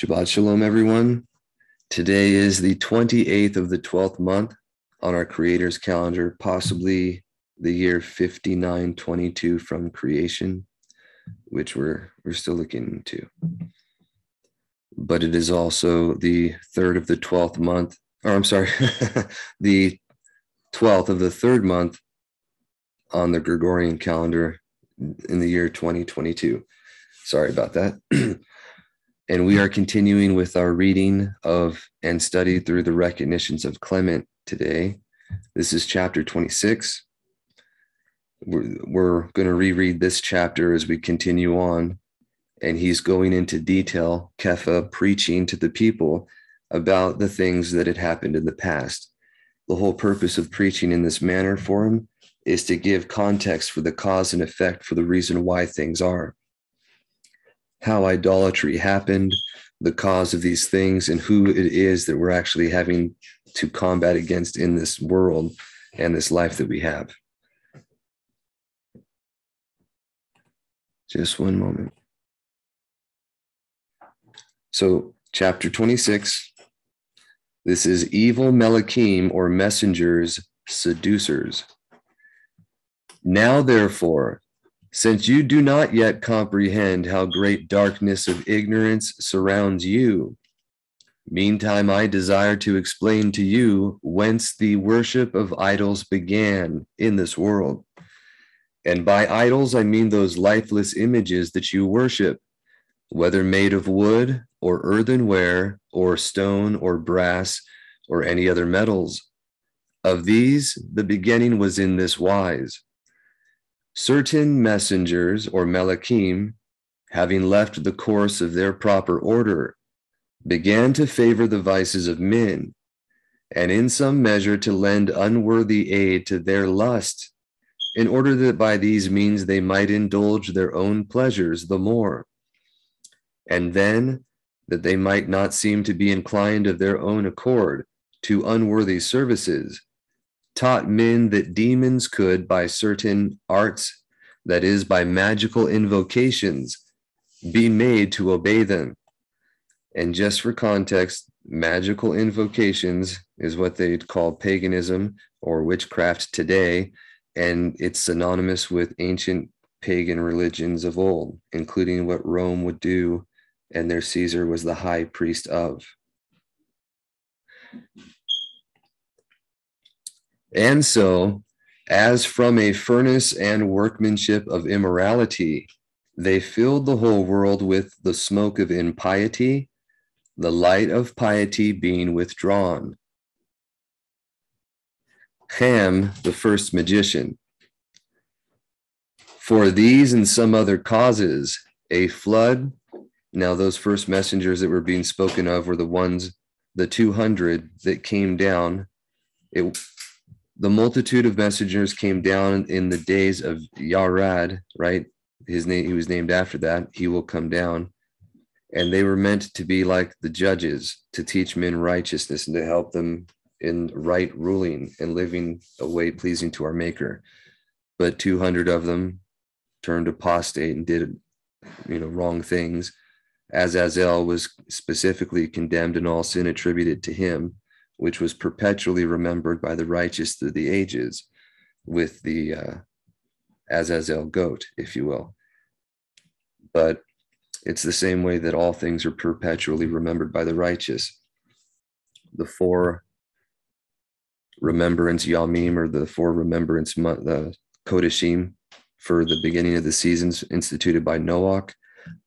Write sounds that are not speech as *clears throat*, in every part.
Shabbat Shalom, everyone. Today is the 28th of the 12th month on our Creator's calendar, possibly the year 5922 from creation, which we're, we're still looking into. But it is also the third of the 12th month, or I'm sorry, *laughs* the 12th of the third month on the Gregorian calendar in the year 2022. Sorry about that. *clears throat* and we are continuing with our reading of and study through the recognitions of Clement today. This is chapter 26. We're, we're going to reread this chapter as we continue on. And he's going into detail, Kepha preaching to the people about the things that had happened in the past. The whole purpose of preaching in this manner for him is to give context for the cause and effect for the reason why things are. How idolatry happened, the cause of these things, and who it is that we're actually having to combat against in this world and this life that we have. Just one moment. So, chapter 26, this is evil Melachim or messengers, seducers. Now, therefore, since you do not yet comprehend how great darkness of ignorance surrounds you, meantime, I desire to explain to you whence the worship of idols began in this world. And by idols, I mean those lifeless images that you worship, whether made of wood or earthenware or stone or brass or any other metals. Of these, the beginning was in this wise certain messengers or melachim, having left the course of their proper order, began to favor the vices of men, and in some measure to lend unworthy aid to their lust, in order that by these means they might indulge their own pleasures the more. And then that they might not seem to be inclined of their own accord to unworthy services, taught men that demons could, by certain arts, that is, by magical invocations, be made to obey them. And just for context, magical invocations is what they'd call paganism or witchcraft today, and it's synonymous with ancient pagan religions of old, including what Rome would do and their Caesar was the high priest of. And so, as from a furnace and workmanship of immorality, they filled the whole world with the smoke of impiety, the light of piety being withdrawn. Ham, the first magician. For these and some other causes, a flood. Now, those first messengers that were being spoken of were the ones, the 200 that came down. It, the multitude of messengers came down in the days of Yarad, right? His name, he was named after that. He will come down. And they were meant to be like the judges to teach men righteousness and to help them in right ruling and living a way pleasing to our Maker. But 200 of them turned apostate and did, you know, wrong things. As Azazel was specifically condemned and all sin attributed to him which was perpetually remembered by the righteous through the ages with the uh, Azazel goat, if you will. But it's the same way that all things are perpetually remembered by the righteous. The four remembrance Yamim or the four remembrance the Kodashim for the beginning of the seasons instituted by Noah,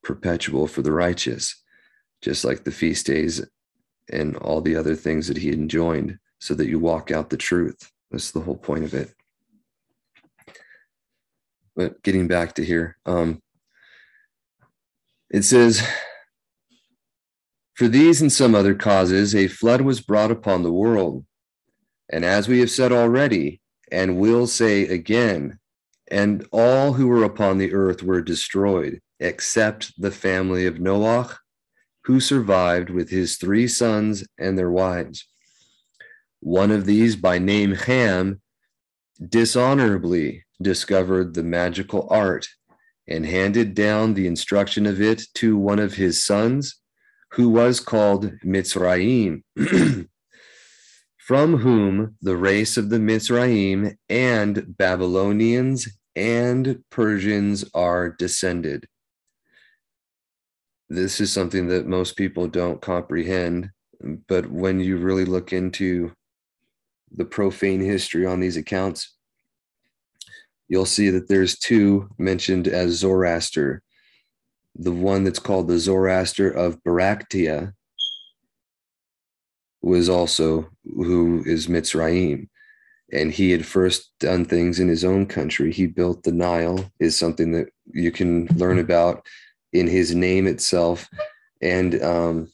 perpetual for the righteous, just like the feast days and all the other things that he enjoined so that you walk out the truth. That's the whole point of it. But getting back to here, um, it says, For these and some other causes, a flood was brought upon the world. And as we have said already, and will say again, and all who were upon the earth were destroyed, except the family of Noah who survived with his three sons and their wives. One of these, by name Ham, dishonorably discovered the magical art and handed down the instruction of it to one of his sons, who was called Mitzrayim, *clears throat* from whom the race of the Mitzrayim and Babylonians and Persians are descended. This is something that most people don't comprehend, but when you really look into the profane history on these accounts, you'll see that there's two mentioned as Zoroaster. The one that's called the Zoroaster of Baraktia was also who is Mitzrayim. And he had first done things in his own country. He built the Nile, is something that you can learn about in his name itself. And um,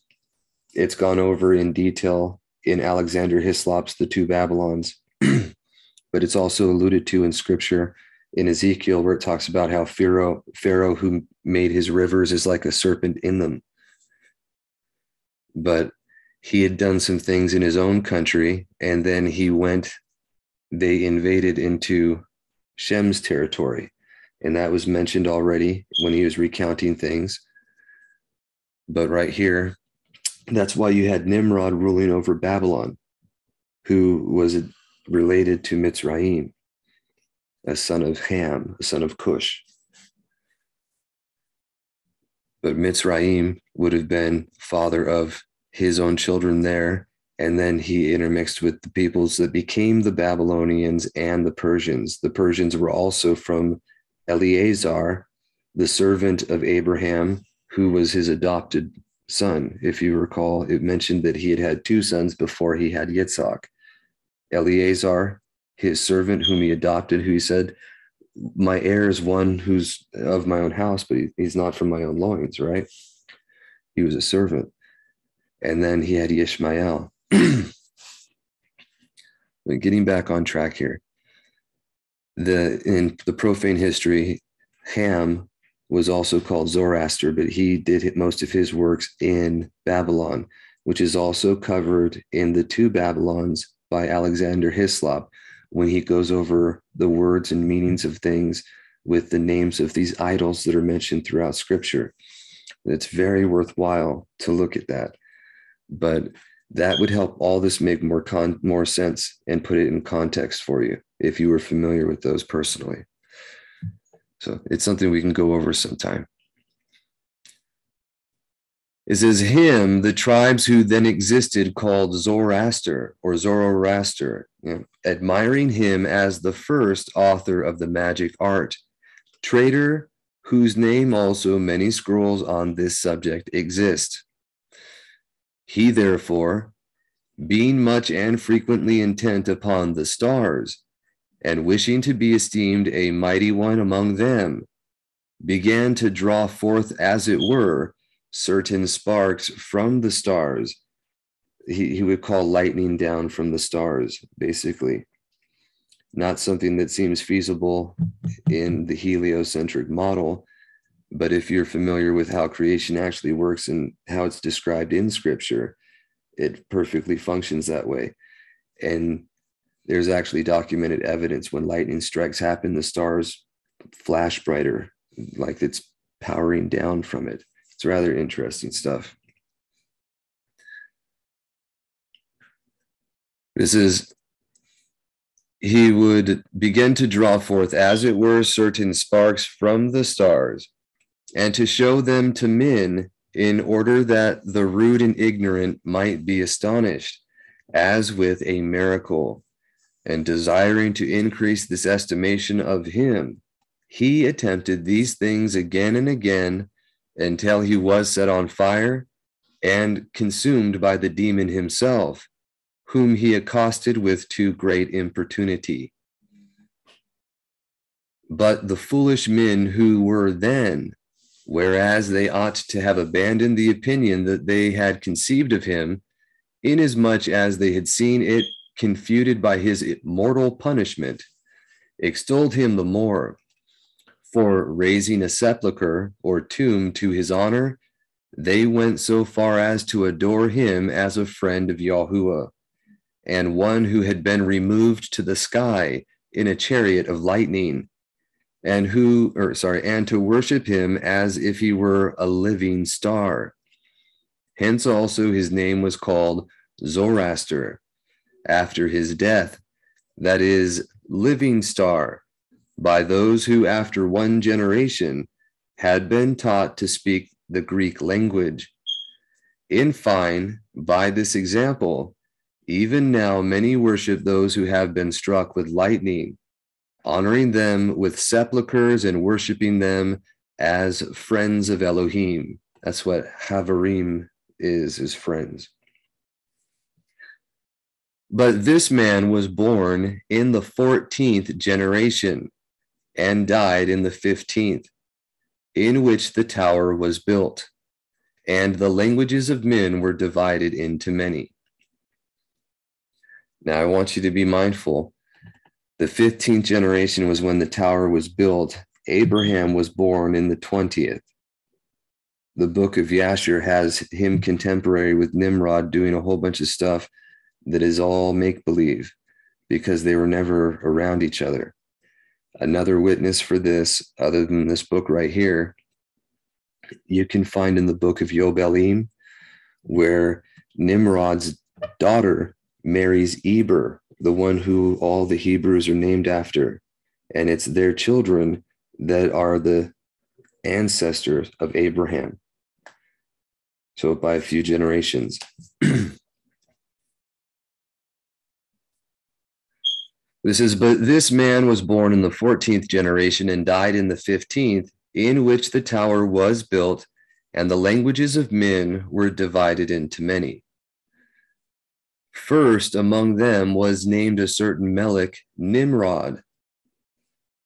it's gone over in detail in Alexander Hislop's The Two Babylons. *clears throat* but it's also alluded to in scripture in Ezekiel where it talks about how Pharaoh, Pharaoh who made his rivers is like a serpent in them. But he had done some things in his own country, and then he went, they invaded into Shem's territory. And that was mentioned already when he was recounting things. But right here, that's why you had Nimrod ruling over Babylon, who was related to Mitzrayim, a son of Ham, a son of Cush. But Mitzrayim would have been father of his own children there. And then he intermixed with the peoples that became the Babylonians and the Persians. The Persians were also from Eleazar, the servant of Abraham, who was his adopted son. If you recall, it mentioned that he had had two sons before he had Yitzhak. Eleazar, his servant, whom he adopted, who he said, My heir is one who's of my own house, but he, he's not from my own loins, right? He was a servant and then he had Ishmael. *clears throat* getting back on track here, the in the profane history, Ham was also called Zoroaster, but he did most of his works in Babylon, which is also covered in the two Babylons by Alexander Hislop when he goes over the words and meanings of things with the names of these idols that are mentioned throughout scripture. It's very worthwhile to look at that but that would help all this make more con more sense and put it in context for you if you were familiar with those personally. So it's something we can go over sometime. It says him the tribes who then existed called zoroaster or zoroaster you know, admiring him as the first author of the magic art trader whose name also many scrolls on this subject exist. He therefore, being much and frequently intent upon the stars, and wishing to be esteemed a mighty one among them, began to draw forth, as it were, certain sparks from the stars. He, he would call lightning down from the stars, basically. Not something that seems feasible in the heliocentric model, but if you're familiar with how creation actually works and how it's described in scripture, it perfectly functions that way. And there's actually documented evidence when lightning strikes happen, the stars flash brighter, like it's powering down from it. It's rather interesting stuff. This is, he would begin to draw forth, as it were, certain sparks from the stars and to show them to men in order that the rude and ignorant might be astonished, as with a miracle, and desiring to increase this estimation of him, he attempted these things again and again until he was set on fire and consumed by the demon himself, whom he accosted with too great importunity. But the foolish men who were then whereas they ought to have abandoned the opinion that they had conceived of him, inasmuch as they had seen it confuted by his mortal punishment, extolled him the more. For raising a sepulchre or tomb to his honor, they went so far as to adore him as a friend of Yahuwah, and one who had been removed to the sky in a chariot of lightning and who or sorry and to worship him as if he were a living star Hence also his name was called Zoroaster after his death, that is, living star, by those who, after one generation, had been taught to speak the Greek language. In fine, by this example, even now many worship those who have been struck with lightning, honoring them with sepulchres and worshiping them as friends of Elohim. That's what Havarim is, is friends. But this man was born in the 14th generation and died in the 15th, in which the tower was built, and the languages of men were divided into many. Now, I want you to be mindful. The 15th generation was when the tower was built. Abraham was born in the 20th. The book of Yashar has him contemporary with Nimrod doing a whole bunch of stuff that is all make believe because they were never around each other. Another witness for this, other than this book right here, you can find in the book of Yobelim, where Nimrod's daughter marries Eber, the one who all the Hebrews are named after. And it's their children that are the ancestors of Abraham. So by a few generations. *clears throat* This is, but this man was born in the 14th generation and died in the 15th, in which the tower was built, and the languages of men were divided into many. First among them was named a certain Melech, Nimrod,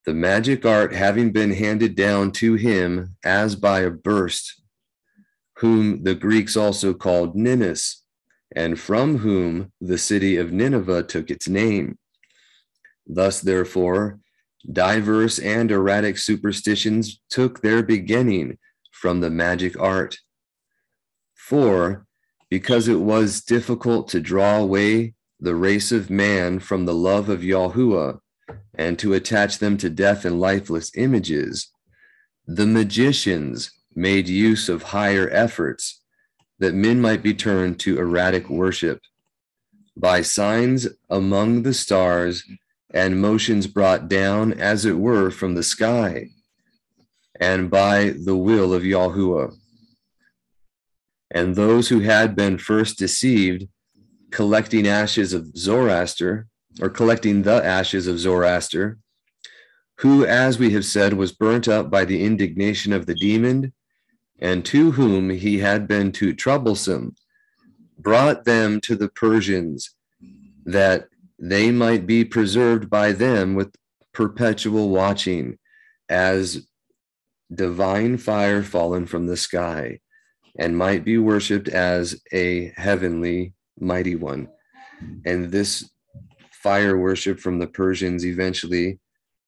the magic art having been handed down to him as by a burst, whom the Greeks also called Ninus, and from whom the city of Nineveh took its name. Thus, therefore, diverse and erratic superstitions took their beginning from the magic art. For, because it was difficult to draw away the race of man from the love of Yahuwah and to attach them to death and lifeless images, the magicians made use of higher efforts that men might be turned to erratic worship. By signs among the stars and motions brought down, as it were, from the sky, and by the will of Yahuwah. And those who had been first deceived, collecting ashes of Zoroaster, or collecting the ashes of Zoroaster, who, as we have said, was burnt up by the indignation of the demon, and to whom he had been too troublesome, brought them to the Persians, that they might be preserved by them with perpetual watching as divine fire fallen from the sky and might be worshiped as a heavenly mighty one. And this fire worship from the Persians eventually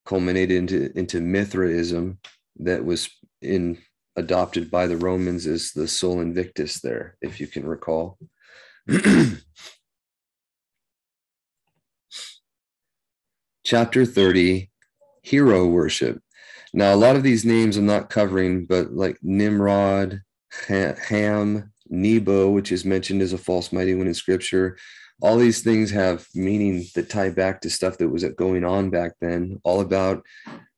culminated into, into Mithraism that was in adopted by the Romans as the Sol Invictus there, if you can recall. *clears throat* chapter 30, hero worship. Now, a lot of these names I'm not covering, but like Nimrod, Ham, Nebo, which is mentioned as a false mighty one in scripture, all these things have meaning that tie back to stuff that was going on back then, all about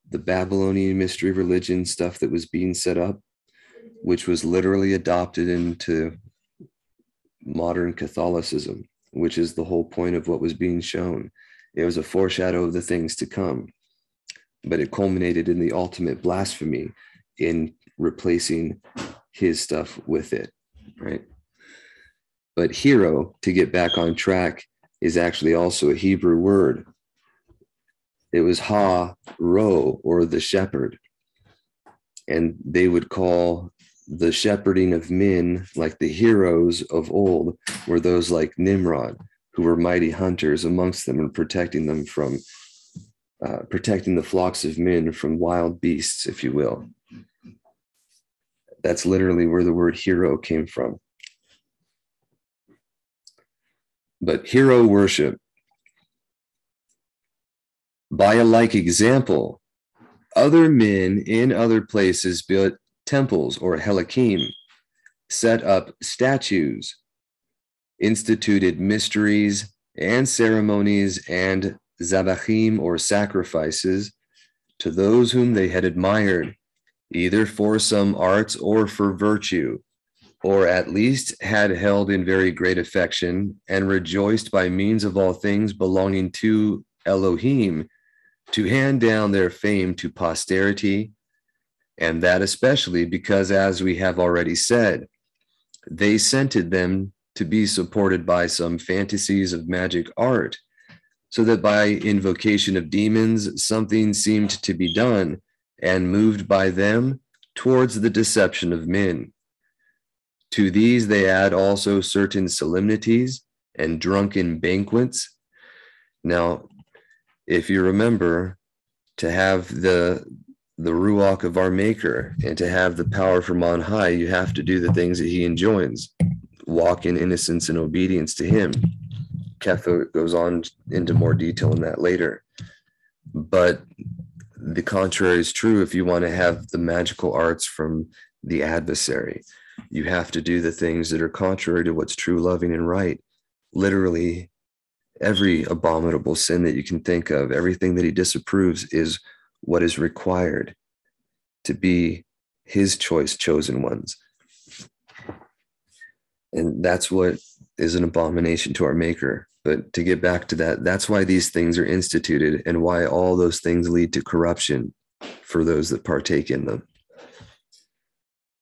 the Babylonian mystery religion stuff that was being set up, which was literally adopted into modern Catholicism, which is the whole point of what was being shown. It was a foreshadow of the things to come, but it culminated in the ultimate blasphemy in replacing his stuff with it, right? But hero, to get back on track, is actually also a Hebrew word. It was ha ro, or the shepherd. And they would call the shepherding of men, like the heroes of old, were those like Nimrod, who were mighty hunters amongst them and protecting them from uh, protecting the flocks of men from wild beasts, if you will. That's literally where the word hero came from. But hero worship, by a like example, other men in other places built temples or helikim, set up statues, instituted mysteries and ceremonies and zabachim or sacrifices to those whom they had admired, either for some arts or for virtue, or at least had held in very great affection and rejoiced by means of all things belonging to Elohim to hand down their fame to posterity, and that especially because, as we have already said, they scented them to be supported by some fantasies of magic art, so that by invocation of demons, something seemed to be done, and moved by them towards the deception of men. To these they add also certain solemnities and drunken banquets. Now, if you remember, to have the the ruach of our maker and to have the power from on high, you have to do the things that he enjoins. Walk in innocence and obedience to him. Kepha goes on into more detail in that later. But the contrary is true if you want to have the magical arts from the adversary. You have to do the things that are contrary to what's true, loving, and right. Literally, every abominable sin that you can think of, everything that he disapproves is what is required to be his choice chosen ones. And that's what is an abomination to our maker. But to get back to that, that's why these things are instituted and why all those things lead to corruption for those that partake in them.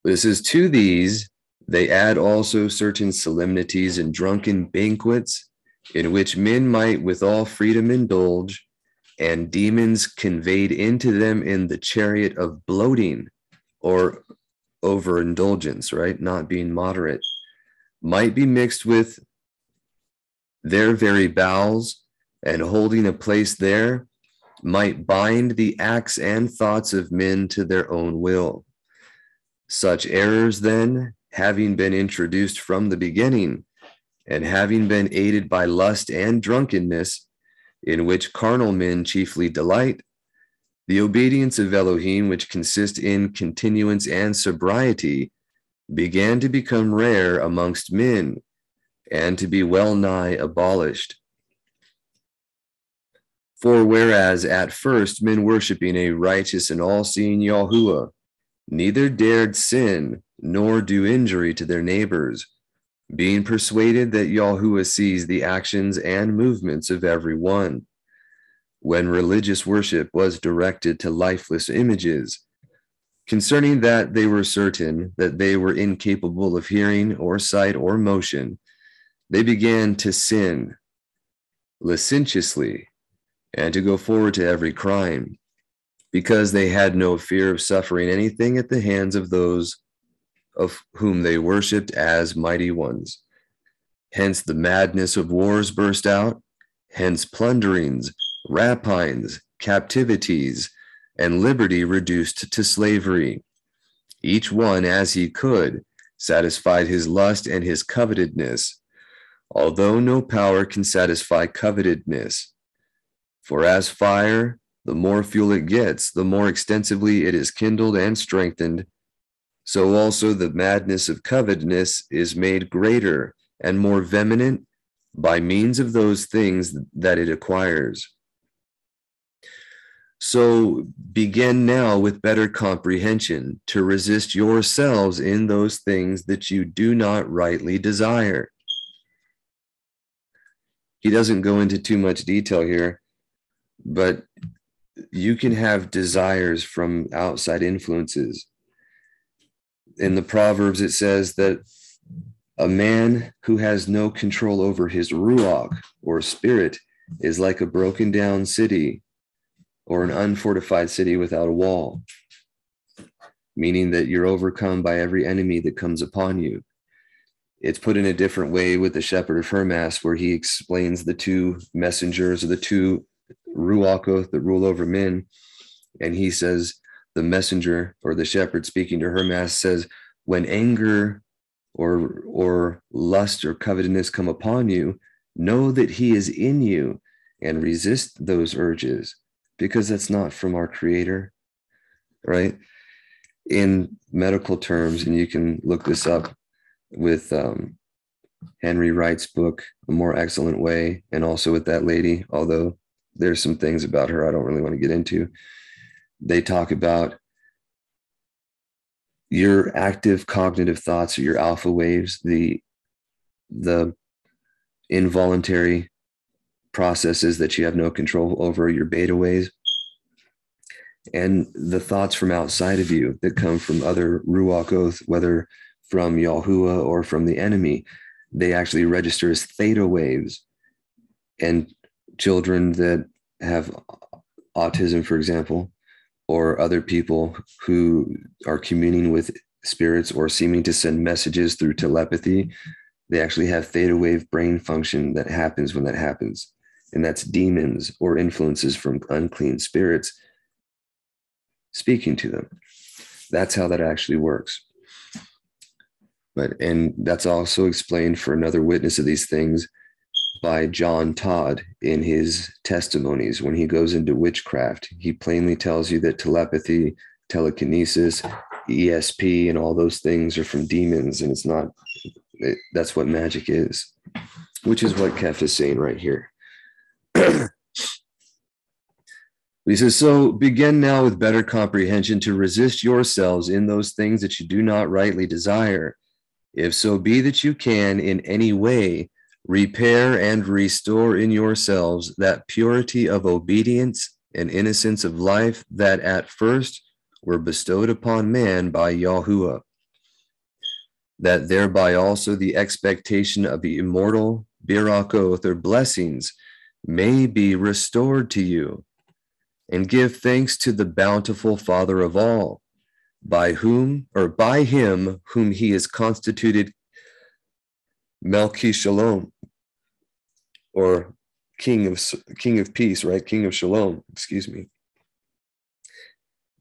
This is to these, they add also certain solemnities and drunken banquets in which men might with all freedom indulge, and demons conveyed into them in the chariot of bloating or overindulgence, right? Not being moderate, might be mixed with their very bowels, and holding a place there, might bind the acts and thoughts of men to their own will. Such errors, then, having been introduced from the beginning, and having been aided by lust and drunkenness, in which carnal men chiefly delight, the obedience of Elohim, which consists in continuance and sobriety, began to become rare amongst men and to be well nigh abolished. For whereas at first men worshiping a righteous and all seeing Yahuwah neither dared sin nor do injury to their neighbors, being persuaded that Yahuwah sees the actions and movements of every one. When religious worship was directed to lifeless images, concerning that they were certain that they were incapable of hearing or sight or motion, they began to sin licentiously and to go forward to every crime, because they had no fear of suffering anything at the hands of those of whom they worshipped as mighty ones. Hence the madness of wars burst out, hence plunderings, rapines, captivities, and liberty reduced to slavery. Each one, as he could, satisfied his lust and his covetedness, although no power can satisfy covetedness. For as fire, the more fuel it gets, the more extensively it is kindled and strengthened, so also the madness of covetousness is made greater and more vehement by means of those things that it acquires. So begin now with better comprehension to resist yourselves in those things that you do not rightly desire. He doesn't go into too much detail here, but you can have desires from outside influences in the Proverbs, it says that a man who has no control over his ruach or spirit is like a broken down city or an unfortified city without a wall, meaning that you're overcome by every enemy that comes upon you. It's put in a different way with the shepherd of Hermas, where he explains the two messengers or the two ruachoth that rule over men. And he says, the messenger or the shepherd speaking to Hermas says, when anger or or lust or covetousness come upon you, know that he is in you and resist those urges because that's not from our creator. Right? In medical terms, and you can look this up, with um, Henry Wright's book, A More Excellent Way, and also with that lady, although there's some things about her I don't really want to get into. They talk about your active cognitive thoughts or your alpha waves, the the involuntary processes that you have no control over, your beta waves, and the thoughts from outside of you that come from other Ruachoth, whether from Yahuwah or from the enemy, they actually register as theta waves. And children that have autism, for example, or other people who are communing with spirits or seeming to send messages through telepathy, they actually have theta wave brain function that happens when that happens. And that's demons or influences from unclean spirits speaking to them. That's how that actually works. But and that's also explained for another witness of these things by John Todd in his testimonies when he goes into witchcraft. He plainly tells you that telepathy, telekinesis, ESP, and all those things are from demons, and it's not. It, that's what magic is, which is what Kef is saying right here. He says, So begin now with better comprehension to resist yourselves in those things that you do not rightly desire. If so be that you can in any way repair and restore in yourselves that purity of obedience and innocence of life that at first were bestowed upon man by Yahuwah, that thereby also the expectation of the immortal Birakoth or blessings may be restored to you and give thanks to the bountiful Father of all, by whom or by him whom he has constituted Melchi Shalom, or King of King of Peace, right? King of Shalom, excuse me.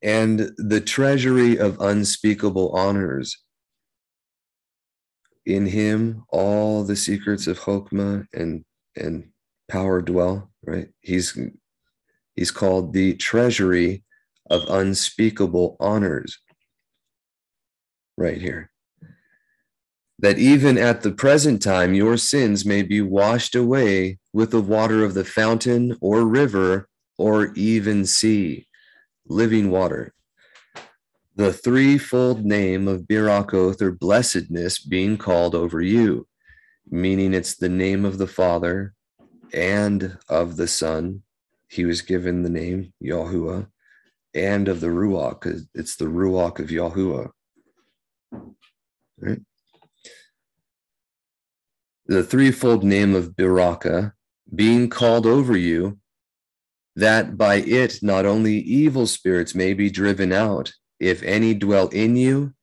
And the treasury of unspeakable honors. In him, all the secrets of Chokmah and and power dwell. Right? He's He's called the treasury of unspeakable honors. Right here. That even at the present time, your sins may be washed away with the water of the fountain or river or even sea, living water. The threefold name of Birakoth or blessedness being called over you, meaning it's the name of the Father and of the Son he was given the name Yahuwah and of the Ruach, because it's the Ruach of Yahuwah. Right? The threefold name of Biraka being called over you, that by it not only evil spirits may be driven out, if any dwell in you,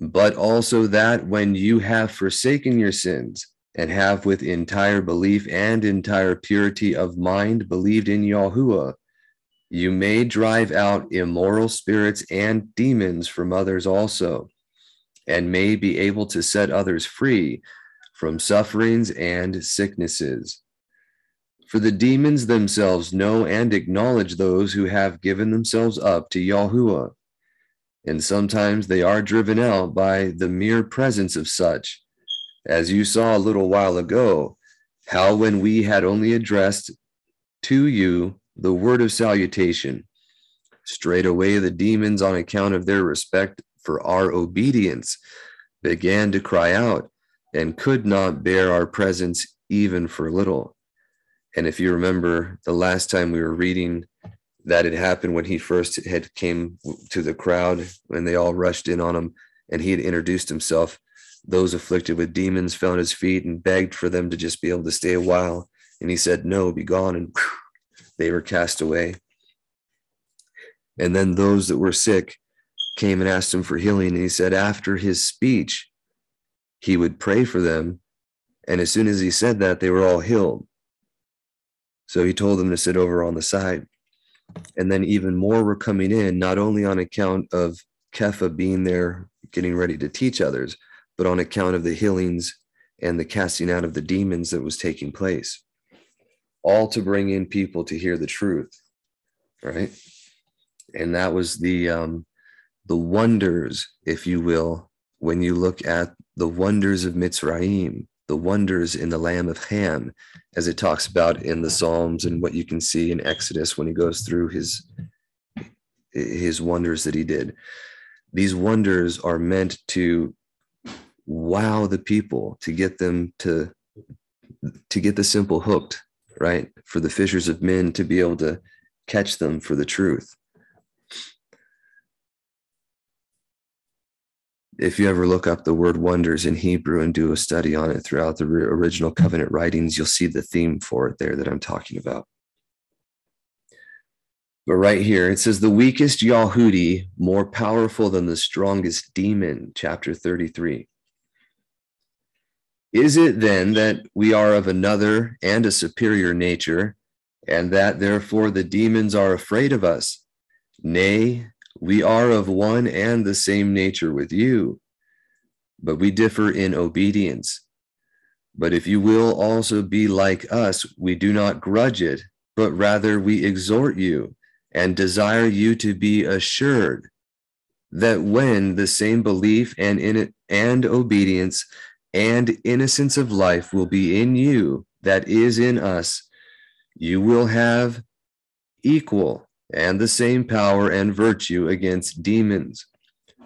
but also that when you have forsaken your sins, and have with entire belief and entire purity of mind believed in Yahuwah, you may drive out immoral spirits and demons from others also, and may be able to set others free from sufferings and sicknesses. For the demons themselves know and acknowledge those who have given themselves up to Yahuwah, and sometimes they are driven out by the mere presence of such as you saw a little while ago, how when we had only addressed to you the word of salutation, straight away the demons, on account of their respect for our obedience, began to cry out and could not bear our presence even for a little. And if you remember the last time we were reading that it happened when he first had came to the crowd and they all rushed in on him and he had introduced himself those afflicted with demons fell at his feet and begged for them to just be able to stay a while. And he said, No, be gone. And they were cast away. And then those that were sick came and asked him for healing. And he said, after his speech, he would pray for them. And as soon as he said that, they were all healed. So he told them to sit over on the side. And then even more were coming in, not only on account of Kepha being there, getting ready to teach others, but on account of the healings and the casting out of the demons that was taking place, all to bring in people to hear the truth, right? And that was the um, the wonders, if you will, when you look at the wonders of Mitzrayim, the wonders in the Land of Ham, as it talks about in the Psalms and what you can see in Exodus when he goes through his his wonders that he did. These wonders are meant to wow the people, to get them to to get the simple hooked, right? For the fishers of men to be able to catch them for the truth. if you ever look up the word wonders in Hebrew and do a study on it throughout the original covenant writings, you'll see the theme for it there that I'm talking about. But right here, it says, the weakest Yahudi, more powerful than the strongest demon, chapter 33. Is it then that we are of another and a superior nature, and that therefore the demons are afraid of us? Nay, we are of one and the same nature with you, but we differ in obedience. But if you will also be like us, we do not grudge it, but rather we exhort you and desire you to be assured that when the same belief and in it and obedience and innocence of life will be in you that is in us, you will have equal and the same power and virtue against demons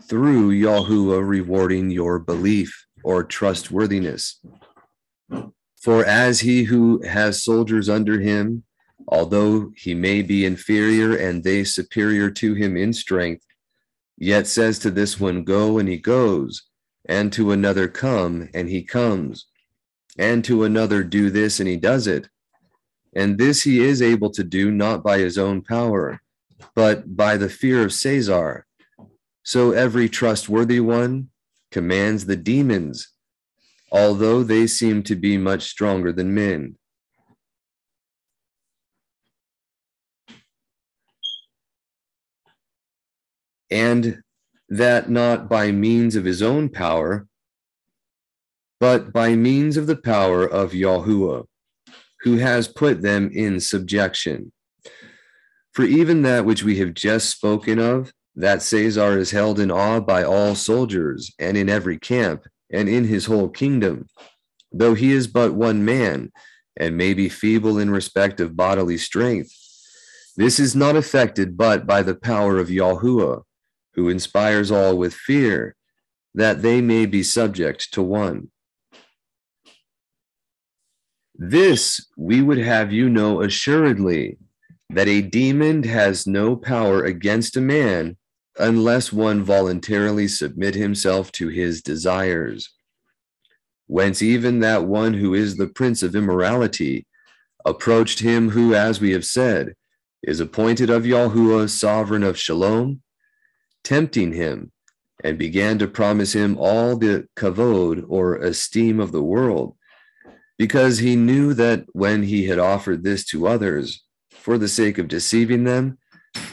through Yahuwah rewarding your belief or trustworthiness. For as he who has soldiers under him, although he may be inferior and they superior to him in strength, yet says to this one, Go, and he goes, and to another, Come, and he comes, and to another, Do this, and he does it. And this he is able to do not by his own power, but by the fear of Caesar. So every trustworthy one commands the demons, although they seem to be much stronger than men. And that not by means of his own power, but by means of the power of Yahuwah who has put them in subjection. For even that which we have just spoken of, that Caesar is held in awe by all soldiers and in every camp and in his whole kingdom, though he is but one man and may be feeble in respect of bodily strength. This is not affected but by the power of Yahuwah, who inspires all with fear, that they may be subject to one. This we would have you know assuredly that a demon has no power against a man unless one voluntarily submit himself to his desires. Whence even that one who is the prince of immorality approached him who, as we have said, is appointed of Yahuwah, sovereign of Shalom, tempting him, and began to promise him all the kavod or esteem of the world because he knew that when he had offered this to others for the sake of deceiving them,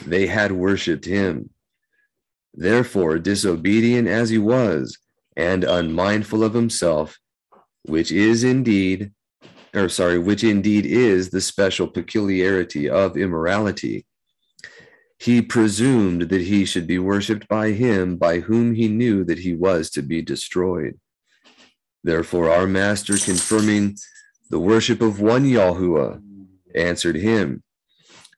they had worshipped him. Therefore, disobedient as he was, and unmindful of himself, which is indeed, or sorry, which indeed is the special peculiarity of immorality, he presumed that he should be worshipped by him by whom he knew that he was to be destroyed. Therefore, our master, confirming the worship of one Yahuwah, answered him,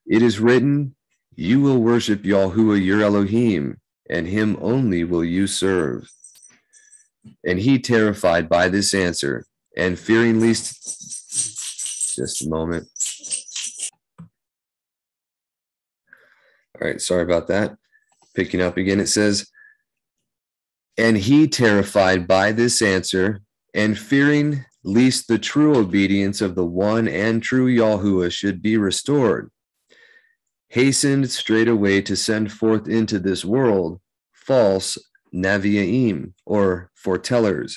It is written, You will worship Yahuwah your Elohim, and him only will you serve. And he, terrified by this answer, and fearing least, just a moment. All right, sorry about that. Picking up again, it says, And he, terrified by this answer, and fearing lest the true obedience of the one and true Yahuwah should be restored, hastened straightway to send forth into this world false Naviaim, or foretellers,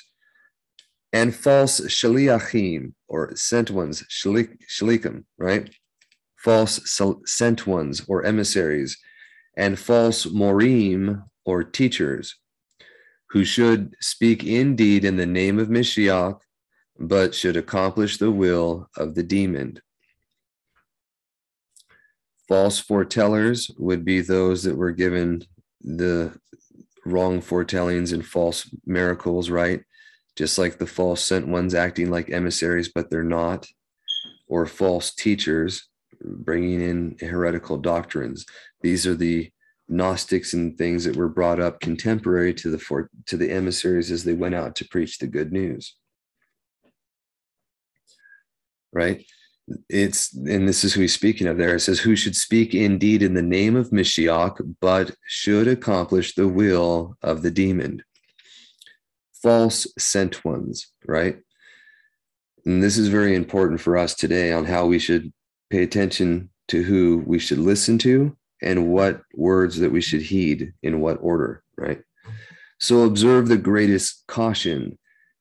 and false Shaliachim, or sent ones, Shalikim, right? False sent ones, or emissaries, and false Morim, or teachers who should speak indeed in the name of Mashiach, but should accomplish the will of the demon. False foretellers would be those that were given the wrong foretellings and false miracles, right? Just like the false sent ones acting like emissaries, but they're not, or false teachers bringing in heretical doctrines. These are the Gnostics and things that were brought up contemporary to the for, to the emissaries as they went out to preach the good news. Right? It's and this is who he's speaking of there. It says, Who should speak indeed in the name of Mashiach, but should accomplish the will of the demon. False sent ones, right? And this is very important for us today on how we should pay attention to who we should listen to and what words that we should heed in what order, right? So observe the greatest caution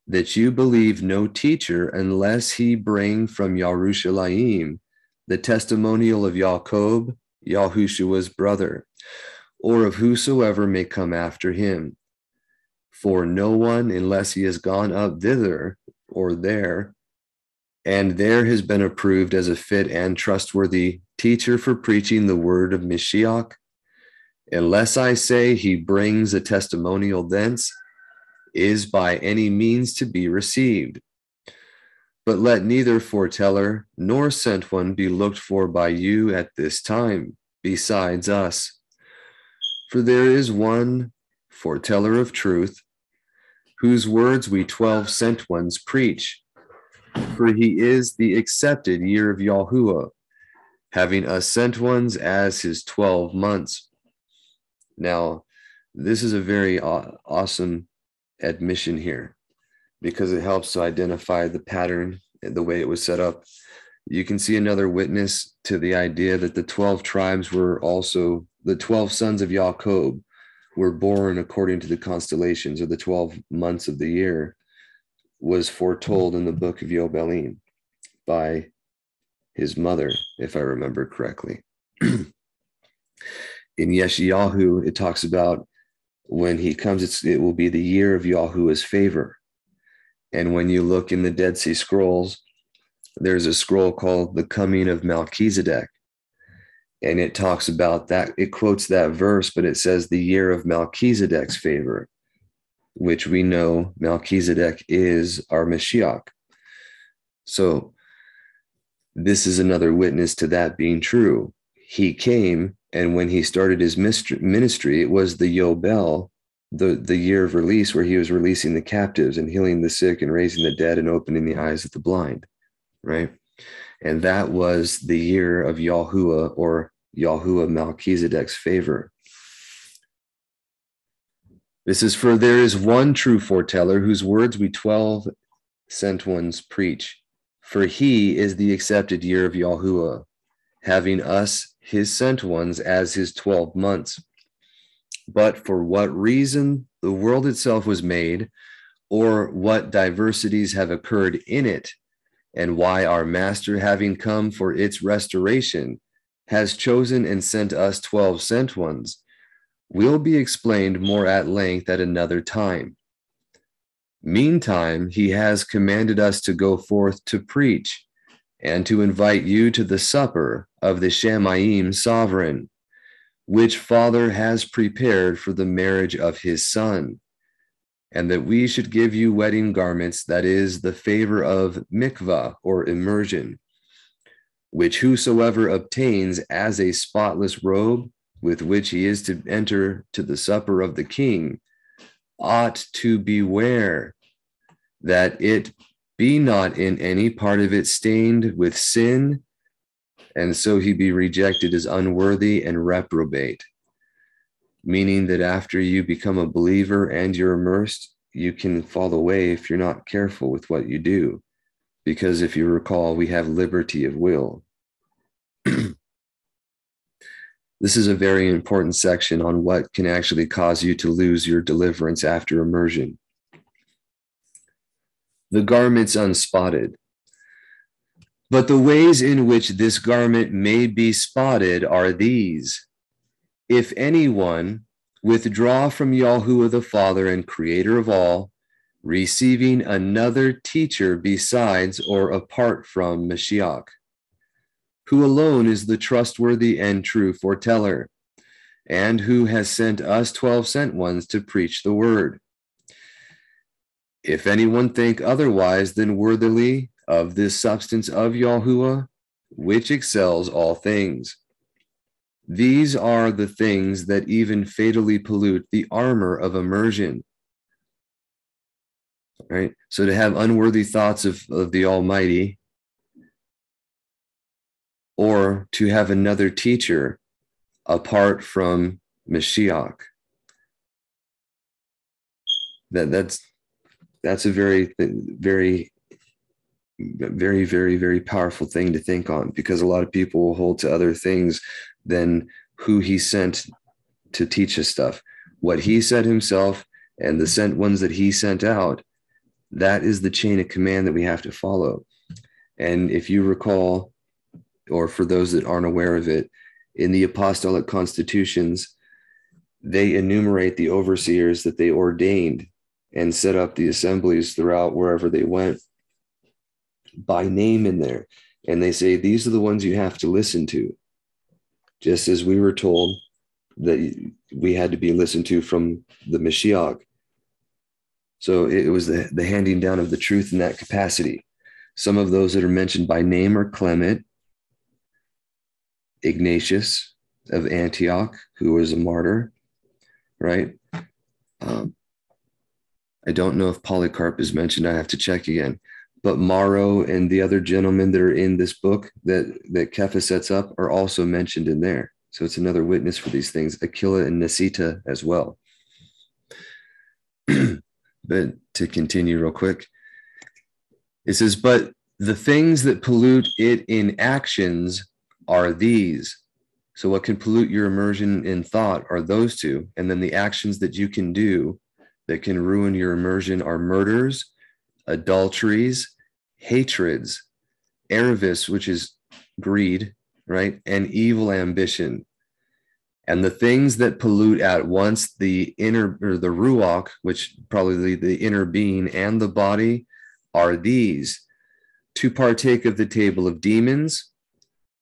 that you believe no teacher unless he bring from Yerushalayim the testimonial of Jacob, Yahushua's brother, or of whosoever may come after him. For no one, unless he has gone up thither or there, and there has been approved as a fit and trustworthy teacher for preaching the word of Mashiach, unless I say he brings a testimonial thence, is by any means to be received. But let neither foreteller nor sent one be looked for by you at this time, besides us. For there is one foreteller of truth, whose words we twelve sent ones preach. For he is the accepted year of Yahuwah, having us sent ones as his twelve months. Now, this is a very awesome admission here because it helps to identify the pattern and the way it was set up. You can see another witness to the idea that the 12 tribes were also the 12 sons of Jacob were born according to the constellations or the 12 months of the year was foretold in the book of Yobelim by his mother, if I remember correctly. *clears throat* in Yeshayahu, it talks about when he comes, it will be the year of Yahuwah's favor. And when you look in the Dead Sea Scrolls, there's a scroll called The Coming of Melchizedek. And it talks about that, it quotes that verse, but it says the year of Melchizedek's favor, which we know Melchizedek is our Mashiach. So this is another witness to that being true. He came and when he started his ministry, it was the Yobel, the, the year of release, where he was releasing the captives and healing the sick and raising the dead and opening the eyes of the blind, right? And that was the year of Yahuwah or Yahuwah Melchizedek's favor. This is for there is one true foreteller whose words we 12 sent ones preach. For he is the accepted year of Yahuwah, having us his sent ones as his 12 months. But for what reason the world itself was made, or what diversities have occurred in it, and why our Master, having come for its restoration, has chosen and sent us 12 sent ones, will be explained more at length at another time. Meantime, he has commanded us to go forth to preach and to invite you to the supper of the Shamayim sovereign, which Father has prepared for the marriage of his Son, and that we should give you wedding garments, that is, the favor of mikvah or immersion, which whosoever obtains as a spotless robe with which he is to enter to the supper of the king ought to beware that it be not in any part of it stained with sin, and so he be rejected as unworthy and reprobate. Meaning that after you become a believer and you're immersed, you can fall away if you're not careful with what you do. Because if you recall, we have liberty of will. *clears throat* this is a very important section on what can actually cause you to lose your deliverance after immersion the garments unspotted. But the ways in which this garment may be spotted are these. If anyone withdraw from Yahuwah the Father and Creator of all, receiving another teacher besides or apart from Mashiach, who alone is the trustworthy and true foreteller, and who has sent us 12 sent ones to preach the word. If anyone think otherwise, than worthily of this substance of Yahuwah, which excels all things. These are the things that even fatally pollute the armor of immersion. Right? So to have unworthy thoughts of, of the Almighty, or to have another teacher apart from Mashiach. That that's that's a very very very very very powerful thing to think on because a lot of people will hold to other things than who he sent to teach us stuff what he said himself and the sent ones that he sent out that is the chain of command that we have to follow and if you recall or for those that aren't aware of it in the apostolic constitutions they enumerate the overseers that they ordained and set up the assemblies throughout wherever they went by name in there. And they say, these are the ones you have to listen to. Just as we were told that we had to be listened to from the Mashiach. So it was the, the handing down of the truth in that capacity. Some of those that are mentioned by name are Clement, Ignatius of Antioch, who was a martyr, right? Um, I don't know if Polycarp is mentioned. I have to check again but Maro and the other gentlemen that are in this book that that Kepha sets up are also mentioned in there. So it's another witness for these things, Aquila and Niceta as well. *clears throat* but to continue real quick, it says, but the things that pollute it in actions are these. So what can pollute your immersion in thought are those two. And then the actions that you can do that can ruin your immersion are murders, adulteries, hatreds, avarice, which is greed, right? And evil ambition. And the things that pollute at once the inner or the ruach, which probably the, the inner being and the body, are these to partake of the table of demons,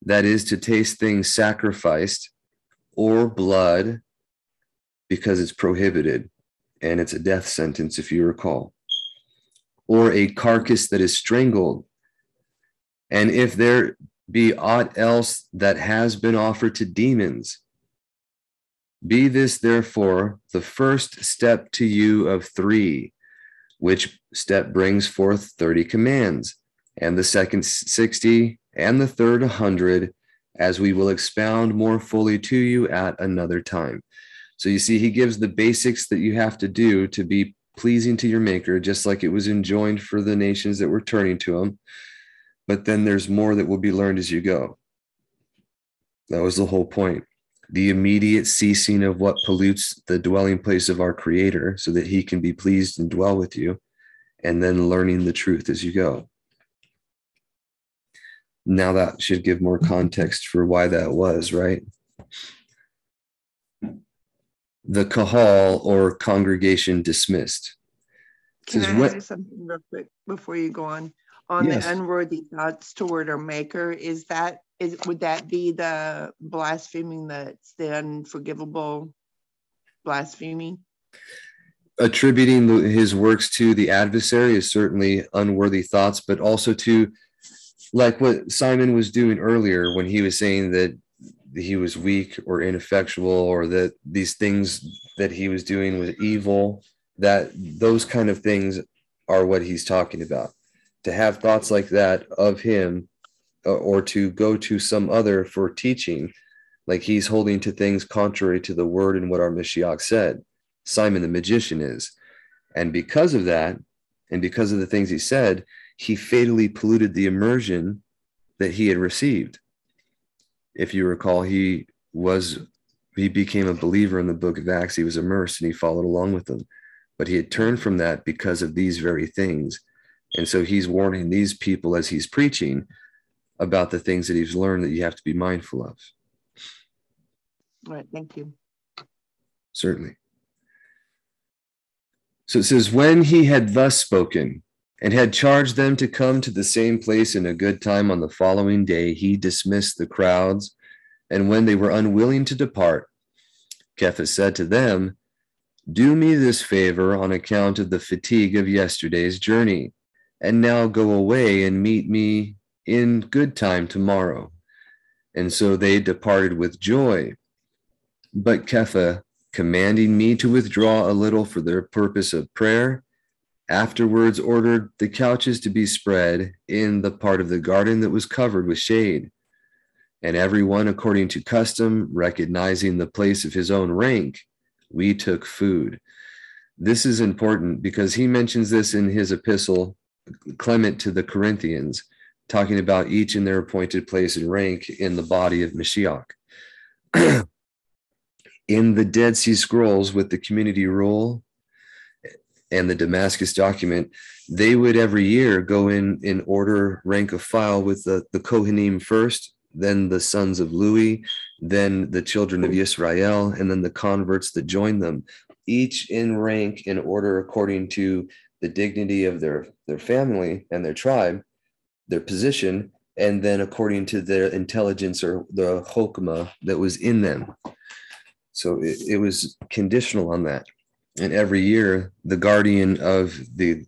that is to taste things sacrificed, or blood, because it's prohibited and it's a death sentence, if you recall or a carcass that is strangled. And if there be aught else that has been offered to demons, be this therefore the first step to you of three, which step brings forth 30 commands, and the second 60, and the third 100, as we will expound more fully to you at another time. So you see, he gives the basics that you have to do to be pleasing to your maker, just like it was enjoined for the nations that were turning to him. But then there's more that will be learned as you go. That was the whole point. The immediate ceasing of what pollutes the dwelling place of our Creator so that He can be pleased and dwell with you, and then learning the truth as you go. Now, that should give more context for why that was, right? the kahal or congregation dismissed. Can I what, something real quick before you go on? On yes. the unworthy thoughts toward our maker, is that is would that be the blaspheming that's the unforgivable blasphemy? Attributing his works to the adversary is certainly unworthy thoughts, but also to like what Simon was doing earlier when he was saying that he was weak or ineffectual or that these things that he was doing was evil that those kind of things are what he's talking about. To have thoughts like that of him uh, or to go to some other for teaching like he's holding to things contrary to the word and what our Mashiach said Simon the magician is. And because of that and because of the things he said he fatally polluted the immersion that he had received if you recall, he was he became a believer in the book of Acts. He was immersed and he followed along with them. But he had turned from that because of these very things. And so he's warning these people as he's preaching about the things that he's learned that you have to be mindful of. All right. Thank you. Certainly. So it says, when he had thus spoken, and had charged them to come to the same place in a good time on the following day, he dismissed the crowds. And when they were unwilling to depart, Kepha said to them, Do me this favor on account of the fatigue of yesterday's journey, and now go away and meet me in good time tomorrow. And so they departed with joy. But Kepha, commanding me to withdraw a little for the purpose of prayer, afterwards ordered the couches to be spread in the part of the garden that was covered with shade. And everyone, according to custom, recognizing the place of his own rank, we took food. This is important because he mentions this in his epistle, Clement to the Corinthians, talking about each in their appointed place and rank in the body of Mashiach. *clears throat* in the Dead Sea Scrolls with the community rule and the Damascus document, they would every year go in in order rank of file with the, the Kohanim first, then the sons of Lewi, then the children of Israel, and then the converts that joined them, each in rank in order according to the dignity of their, their family and their tribe, their position, and then according to their intelligence or the chokmah that was in them. So it, it was conditional on that. And every year, the guardian of the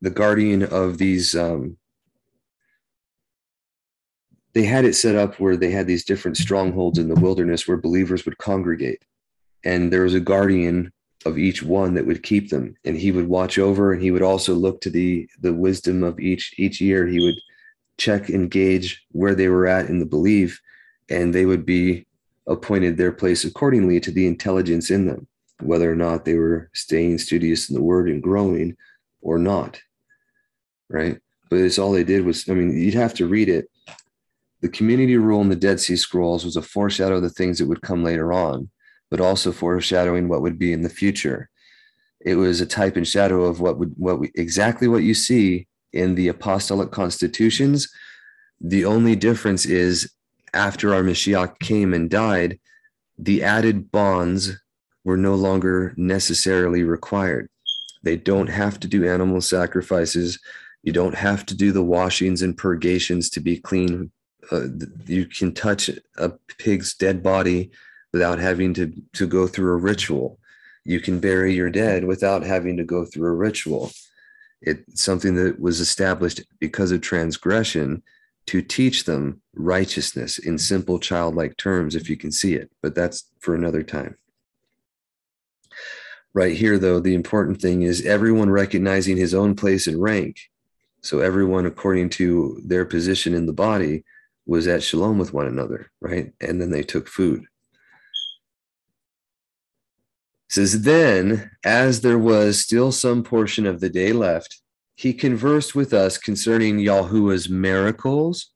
the guardian of these um, they had it set up where they had these different strongholds in the wilderness where believers would congregate. And there was a guardian of each one that would keep them. And he would watch over and he would also look to the the wisdom of each each year. He would check and gauge where they were at in the belief and they would be appointed their place accordingly to the intelligence in them, whether or not they were staying studious in the word and growing or not. Right. But it's all they did was, I mean, you'd have to read it. The community rule in the Dead Sea Scrolls was a foreshadow of the things that would come later on, but also foreshadowing what would be in the future. It was a type and shadow of what would what we exactly what you see in the apostolic constitutions. The only difference is after our Mashiach came and died, the added bonds were no longer necessarily required. They don't have to do animal sacrifices. You don't have to do the washings and purgations to be clean. Uh, you can touch a pig's dead body without having to, to go through a ritual. You can bury your dead without having to go through a ritual. It's something that was established because of transgression to teach them righteousness in simple childlike terms if you can see it but that's for another time right here though the important thing is everyone recognizing his own place and rank so everyone according to their position in the body was at shalom with one another right and then they took food it says then as there was still some portion of the day left he conversed with us concerning Yahuwah's miracles.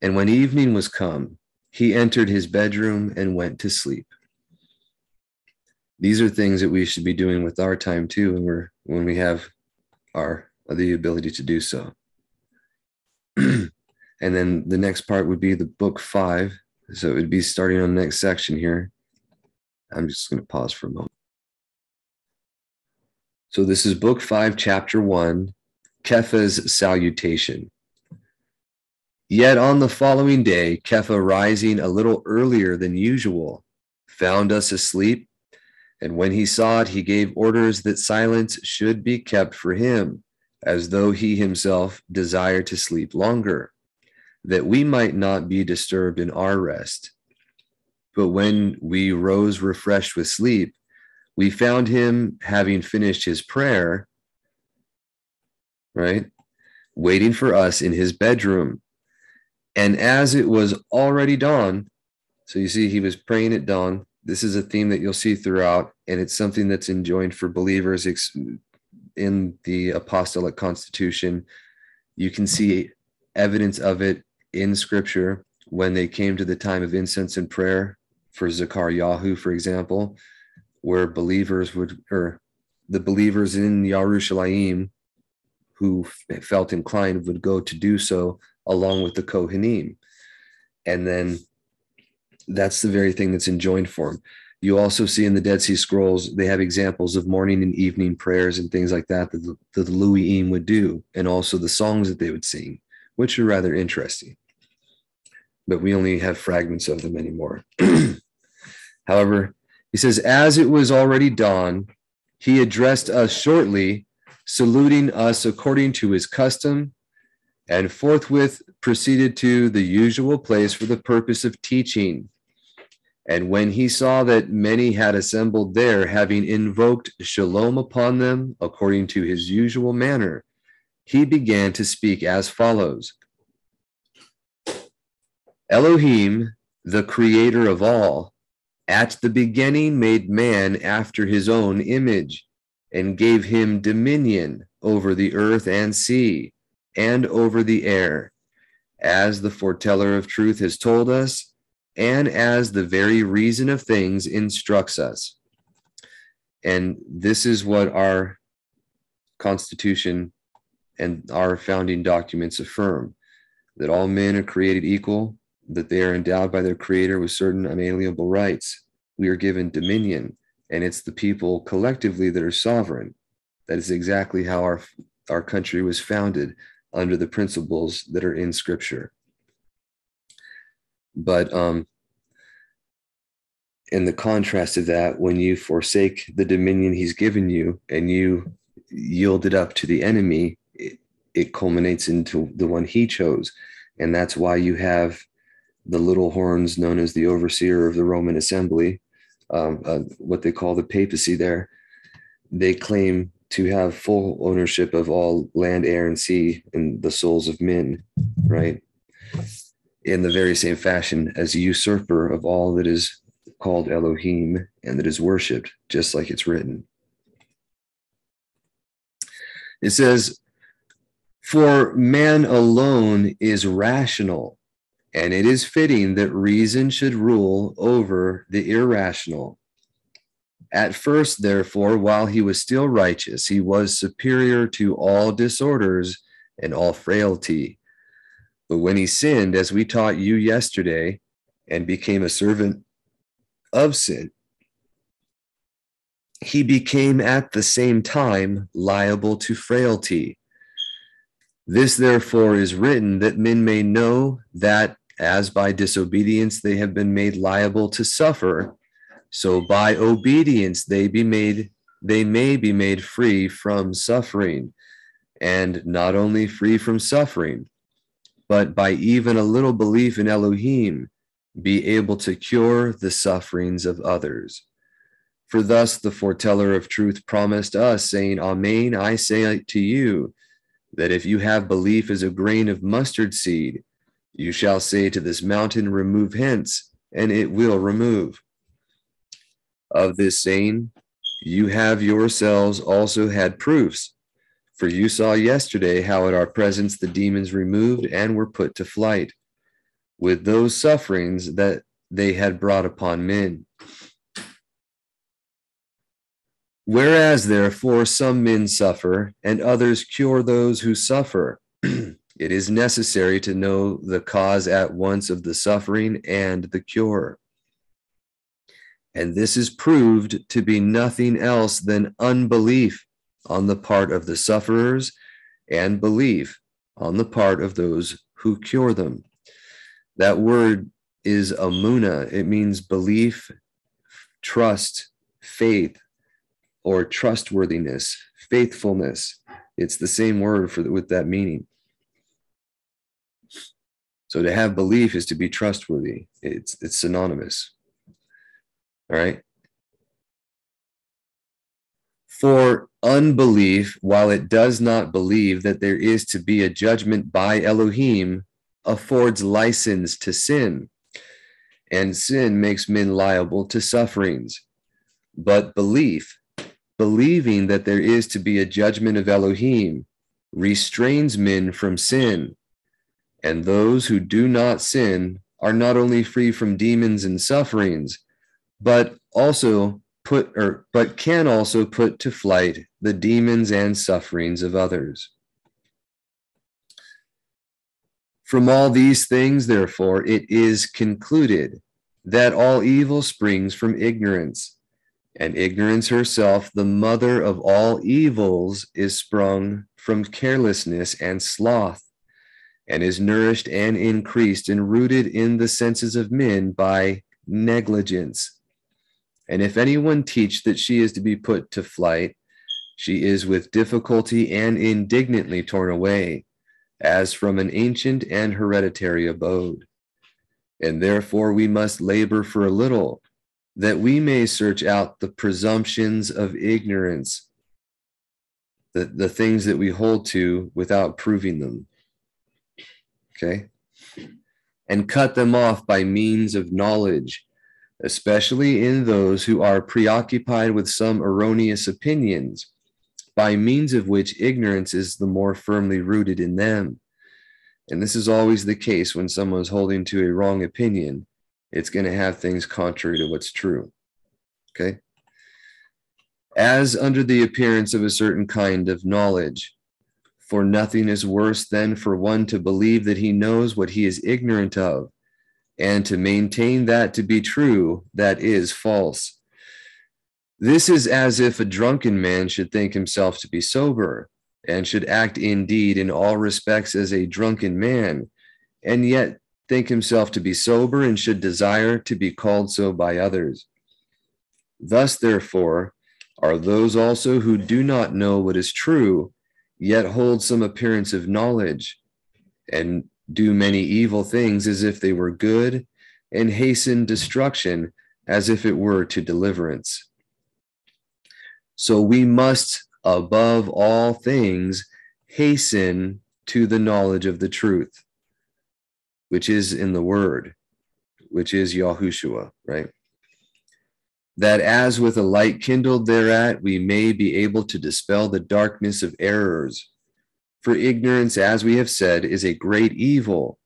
And when evening was come, he entered his bedroom and went to sleep. These are things that we should be doing with our time too, when we're when we have our the ability to do so. *clears throat* and then the next part would be the book five. So it would be starting on the next section here. I'm just going to pause for a moment. So this is book five, chapter one, Kepha's salutation. Yet on the following day, Kepha, rising a little earlier than usual, found us asleep. And when he saw it, he gave orders that silence should be kept for him, as though he himself desired to sleep longer, that we might not be disturbed in our rest. But when we rose refreshed with sleep, we found him having finished his prayer, right? Waiting for us in his bedroom. And as it was already dawn, so you see, he was praying at dawn. This is a theme that you'll see throughout, and it's something that's enjoined for believers in the apostolic constitution. You can see evidence of it in scripture when they came to the time of incense and prayer for Zechariah, for example where believers would, or the believers in Yerushalayim who felt inclined would go to do so along with the Kohanim. And then that's the very thing that's enjoined for them. You also see in the Dead Sea Scrolls, they have examples of morning and evening prayers and things like that that the, that the would do, and also the songs that they would sing, which are rather interesting. But we only have fragments of them anymore. *clears throat* However, he says, as it was already dawn, he addressed us shortly, saluting us according to his custom, and forthwith proceeded to the usual place for the purpose of teaching. And when he saw that many had assembled there, having invoked shalom upon them according to his usual manner, he began to speak as follows. Elohim, the creator of all, at the beginning made man after his own image and gave him dominion over the earth and sea and over the air, as the foreteller of truth has told us, and as the very reason of things instructs us. And this is what our Constitution and our founding documents affirm that all men are created equal that they are endowed by their creator with certain unalienable rights. We are given dominion, and it's the people collectively that are sovereign. That is exactly how our, our country was founded under the principles that are in Scripture. But um, in the contrast of that, when you forsake the dominion he's given you and you yield it up to the enemy, it, it culminates into the one he chose. And that's why you have the little horns known as the overseer of the Roman assembly, um, uh, what they call the papacy there, they claim to have full ownership of all land, air, and sea and the souls of men, right? In the very same fashion as a usurper of all that is called Elohim and that is worshiped, just like it's written. It says, For man alone is rational and it is fitting that reason should rule over the irrational. At first, therefore, while he was still righteous, he was superior to all disorders and all frailty. But when he sinned, as we taught you yesterday, and became a servant of sin, he became at the same time liable to frailty. This, therefore, is written that men may know that as by disobedience they have been made liable to suffer, so by obedience they be made they may be made free from suffering, and not only free from suffering, but by even a little belief in Elohim, be able to cure the sufferings of others. For thus the foreteller of truth promised us, saying, Amen, I say to you, that if you have belief as a grain of mustard seed, you shall say to this mountain, Remove hence, and it will remove. Of this saying, you have yourselves also had proofs. For you saw yesterday how at our presence the demons removed and were put to flight, with those sufferings that they had brought upon men. Whereas, therefore, some men suffer, and others cure those who suffer. *clears throat* It is necessary to know the cause at once of the suffering and the cure. And this is proved to be nothing else than unbelief on the part of the sufferers and belief on the part of those who cure them. That word is amuna. It means belief, trust, faith, or trustworthiness, faithfulness. It's the same word for with that meaning. So to have belief is to be trustworthy. It's it's synonymous. All right. For unbelief, while it does not believe that there is to be a judgment by Elohim, affords license to sin, and sin makes men liable to sufferings. But belief, believing that there is to be a judgment of Elohim, restrains men from sin and those who do not sin are not only free from demons and sufferings, but also put or but can also put to flight the demons and sufferings of others. From all these things, therefore, it is concluded that all evil springs from ignorance, and ignorance herself, the mother of all evils, is sprung from carelessness and sloth and is nourished and increased and rooted in the senses of men by negligence. And if anyone teach that she is to be put to flight, she is with difficulty and indignantly torn away, as from an ancient and hereditary abode. And therefore we must labor for a little, that we may search out the presumptions of ignorance, the, the things that we hold to without proving them. Okay? And cut them off by means of knowledge especially in those who are preoccupied with some erroneous opinions, by means of which ignorance is the more firmly rooted in them. And this is always the case when someone's holding to a wrong opinion, it's going to have things contrary to what's true. Okay? As under the appearance of a certain kind of knowledge, for nothing is worse than for one to believe that he knows what he is ignorant of and to maintain that to be true that is false. This is as if a drunken man should think himself to be sober, and should act indeed in all respects as a drunken man, and yet think himself to be sober and should desire to be called so by others. Thus, therefore, are those also who do not know what is true, yet hold some appearance of knowledge, and do many evil things as if they were good, and hasten destruction as if it were to deliverance. So we must, above all things, hasten to the knowledge of the truth, which is in the word, which is Yahushua, right? That as with a light kindled thereat, we may be able to dispel the darkness of errors for ignorance, as we have said, is a great evil,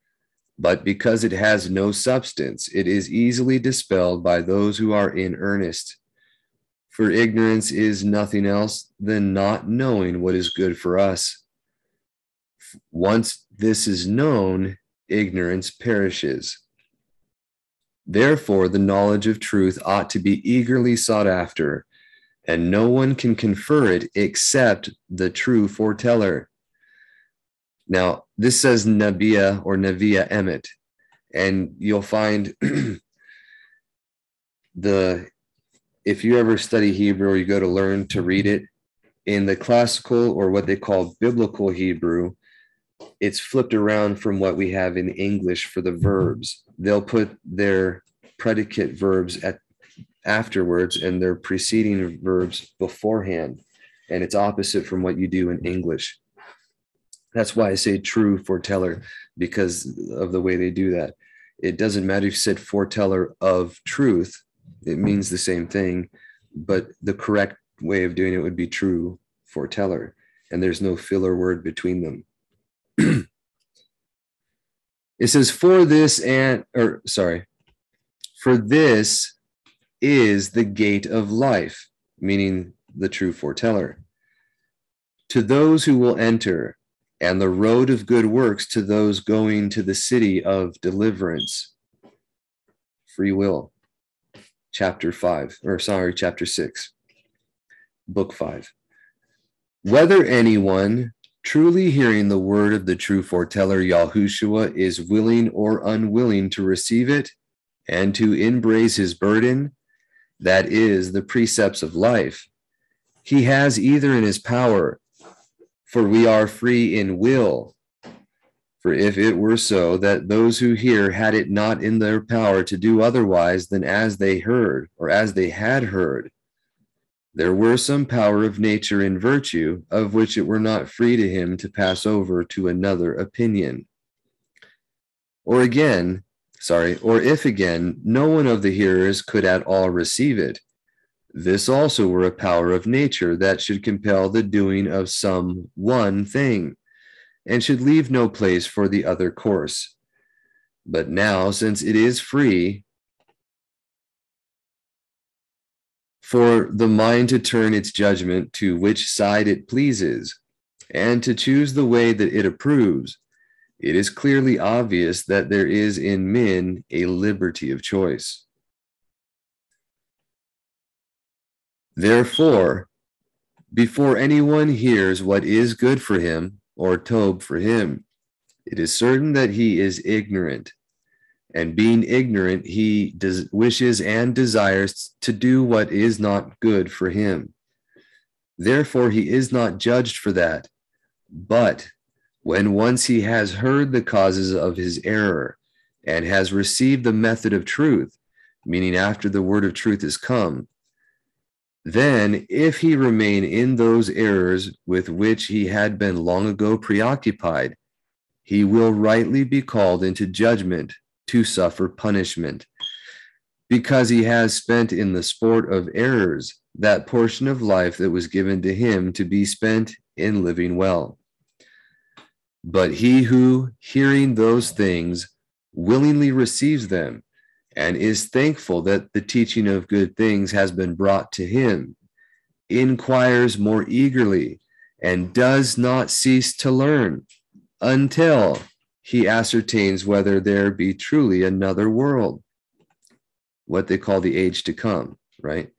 but because it has no substance, it is easily dispelled by those who are in earnest. For ignorance is nothing else than not knowing what is good for us. Once this is known, ignorance perishes. Therefore, the knowledge of truth ought to be eagerly sought after, and no one can confer it except the true foreteller. Now, this says Nabia or Navia Emet, and you'll find *clears throat* the if you ever study Hebrew or you go to learn to read it in the classical or what they call biblical Hebrew, it's flipped around from what we have in English for the verbs. They'll put their predicate verbs at afterwards and their preceding verbs beforehand. And it's opposite from what you do in English. That's why I say true foreteller because of the way they do that. It doesn't matter if you said foreteller of truth, it means the same thing, but the correct way of doing it would be true foreteller. And there's no filler word between them. *clears throat* it says, for this and, or sorry, for this is the gate of life, meaning the true foreteller. To those who will enter, and the road of good works to those going to the city of deliverance. Free will, chapter 5, or sorry, chapter 6, book 5. Whether anyone truly hearing the word of the true foreteller Yahushua is willing or unwilling to receive it and to embrace his burden, that is the precepts of life, he has either in his power for we are free in will. For if it were so that those who hear had it not in their power to do otherwise than as they heard, or as they had heard, there were some power of nature in virtue, of which it were not free to him to pass over to another opinion. Or again, sorry, or if again, no one of the hearers could at all receive it, this also were a power of nature that should compel the doing of some one thing, and should leave no place for the other course. But now, since it is free, for the mind to turn its judgment to which side it pleases, and to choose the way that it approves, it is clearly obvious that there is in men a liberty of choice. Therefore, before anyone hears what is good for him or tob for him, it is certain that he is ignorant, and being ignorant, he des- wishes and desires to do what is not good for him. Therefore, he is not judged for that. But when once he has heard the causes of his error and has received the method of truth, meaning after the word of truth is come, then if he remain in those errors with which he had been long ago preoccupied, he will rightly be called into judgment to suffer punishment, because he has spent in the sport of errors that portion of life that was given to him to be spent in living well. But he who, hearing those things, willingly receives them and is thankful that the teaching of good things has been brought to him, inquires more eagerly, and does not cease to learn until he ascertains whether there be truly another world, what they call the age to come, right?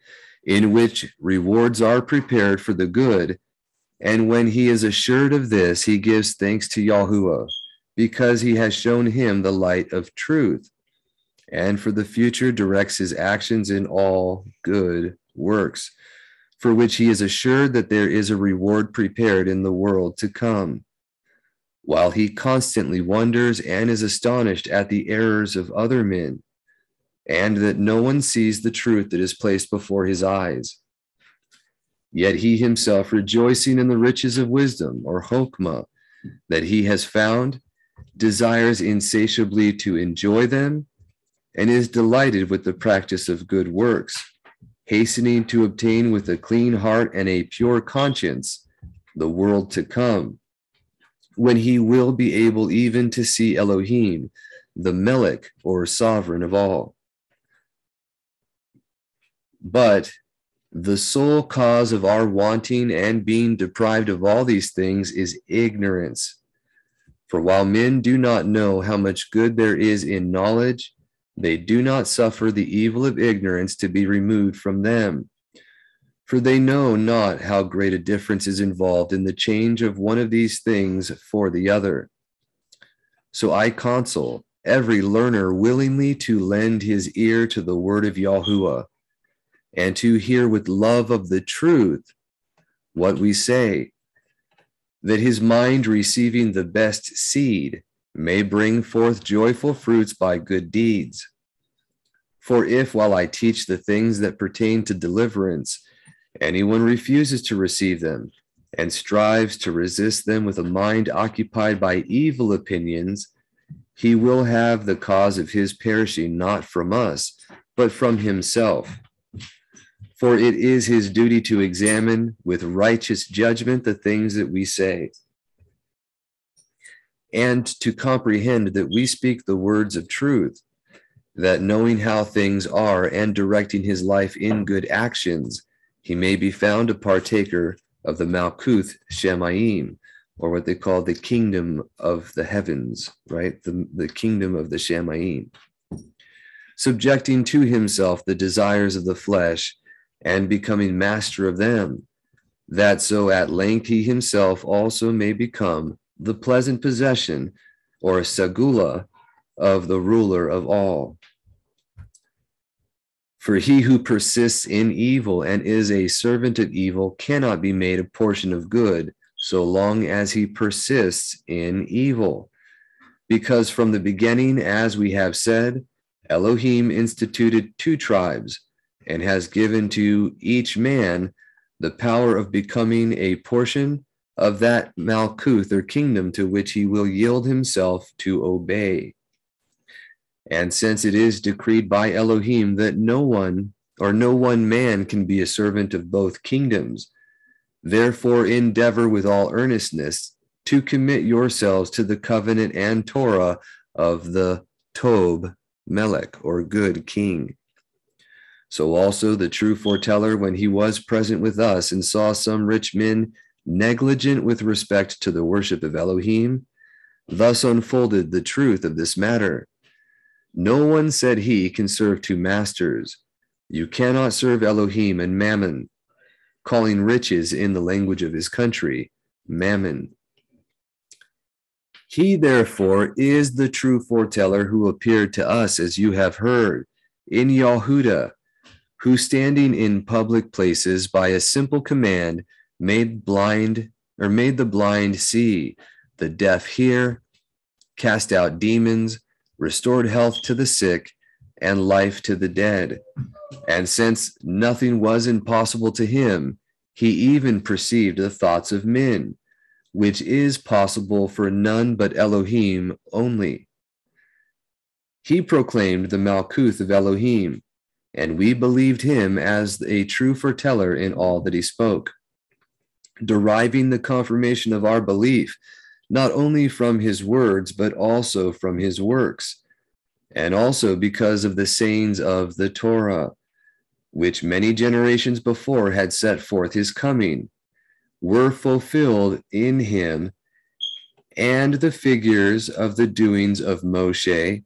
In which rewards are prepared for the good. And when he is assured of this, he gives thanks to Yahuwah because he has shown him the light of truth and for the future directs his actions in all good works, for which he is assured that there is a reward prepared in the world to come. While he constantly wonders and is astonished at the errors of other men, and that no one sees the truth that is placed before his eyes. Yet he himself, rejoicing in the riches of wisdom, or chokmah, that he has found, desires insatiably to enjoy them and is delighted with the practice of good works, hastening to obtain with a clean heart and a pure conscience the world to come, when he will be able even to see Elohim, the Melech or sovereign of all. But the sole cause of our wanting and being deprived of all these things is ignorance. For while men do not know how much good there is in knowledge, they do not suffer the evil of ignorance to be removed from them. For they know not how great a difference is involved in the change of one of these things for the other. So I counsel every learner willingly to lend his ear to the word of Yahuwah and to hear with love of the truth what we say, that his mind receiving the best seed may bring forth joyful fruits by good deeds. For if, while I teach the things that pertain to deliverance, anyone refuses to receive them and strives to resist them with a mind occupied by evil opinions, he will have the cause of his perishing not from us, but from himself. For it is his duty to examine with righteous judgment the things that we say and to comprehend that we speak the words of truth, that knowing how things are and directing his life in good actions, he may be found a partaker of the Malkuth Shemayim, or what they call the kingdom of the heavens, right? The, the kingdom of the Shemayim. Subjecting to himself the desires of the flesh and becoming master of them, that so at length he himself also may become the pleasant possession or sagula, of the ruler of all. For he who persists in evil and is a servant of evil cannot be made a portion of good so long as he persists in evil. Because from the beginning, as we have said, Elohim instituted two tribes and has given to each man the power of becoming a portion of that Malkuth or kingdom to which he will yield himself to obey. And since it is decreed by Elohim that no one or no one man can be a servant of both kingdoms, therefore endeavor with all earnestness to commit yourselves to the covenant and Torah of the Tob Melech or good king. So also the true foreteller, when he was present with us and saw some rich men negligent with respect to the worship of Elohim, thus unfolded the truth of this matter. No one, said he, can serve two masters. You cannot serve Elohim and Mammon, calling riches in the language of his country, Mammon. He, therefore, is the true foreteller who appeared to us, as you have heard, in Yahuda, who standing in public places by a simple command made blind or made the blind see, the deaf hear, cast out demons, restored health to the sick, and life to the dead. And since nothing was impossible to him, he even perceived the thoughts of men, which is possible for none but Elohim only. He proclaimed the Malkuth of Elohim, and we believed him as a true foreteller in all that he spoke, deriving the confirmation of our belief not only from his words, but also from his works, and also because of the sayings of the Torah which many generations before had set forth his coming, were fulfilled in him, and the figures of the doings of Moshe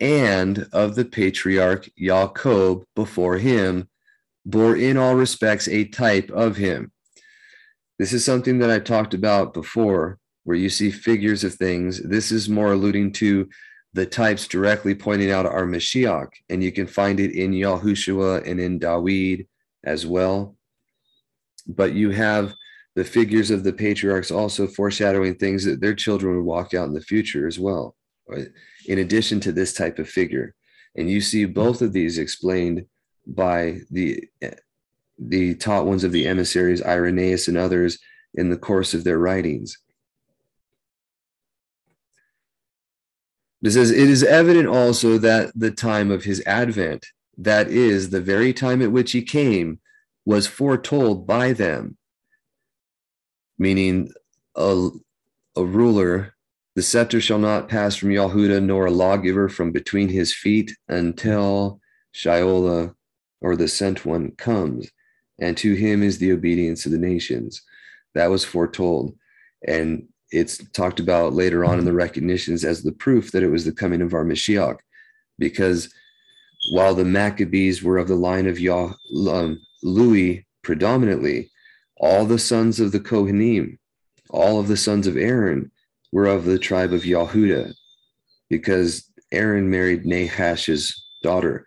and of the patriarch Jacob before him bore in all respects a type of him. This is something that I talked about before, where you see figures of things. This is more alluding to the types directly pointing out our Mashiach, and you can find it in Yahushua and in Dawid as well. But you have the figures of the patriarchs also foreshadowing things that their children would walk out in the future as well, in addition to this type of figure. And you see both of these explained by the the taught ones of the emissaries, Irenaeus and others, in the course of their writings. It says, It is evident also that the time of his advent, that is, the very time at which he came, was foretold by them. Meaning, a, a ruler, the scepter shall not pass from Yahuda, nor a lawgiver from between his feet until Shaola, or the sent one, comes. And to him is the obedience of the nations. That was foretold. And it's talked about later on in the recognitions as the proof that it was the coming of our Mashiach, because while the Maccabees were of the line of Yah, um, Lewi predominantly, all the sons of the Kohanim, all of the sons of Aaron were of the tribe of Yahuda, because Aaron married Nahash's daughter,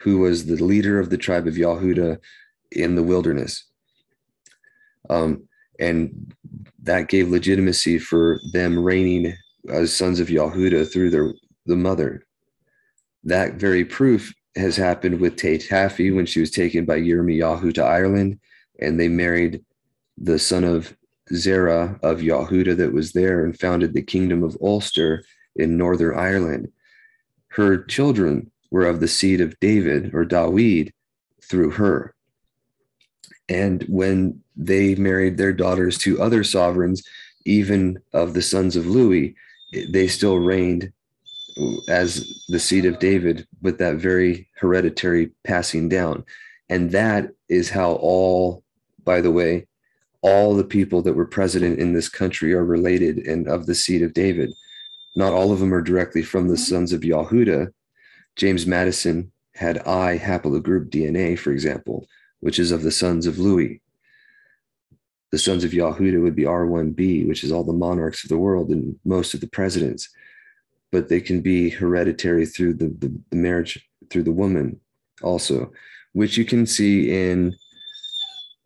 who was the leader of the tribe of Yahuda in the wilderness. Um, and that gave legitimacy for them reigning as sons of Yahuda through their the mother. That very proof has happened with Tea Tephi when she was taken by Yirmiyahu to Ireland, and they married the son of Zerah of Yahuda that was there and founded the kingdom of Ulster in Northern Ireland. Her children were of the seed of David or Dawid through her. And when they married their daughters to other sovereigns, even of the sons of Lewi, they still reigned as the seed of David with that very hereditary passing down. And that is how all, by the way, all the people that were president in this country are related and of the seed of David. Not all of them are directly from the mm-hmm. sons of Yahuda. James Madison had I haplogroup DNA, for example, which is of the sons of Lewi. The sons of Yahuda would be R1b, which is all the monarchs of the world and most of the presidents. But they can be hereditary through the, the, the marriage through the woman also, which you can see in,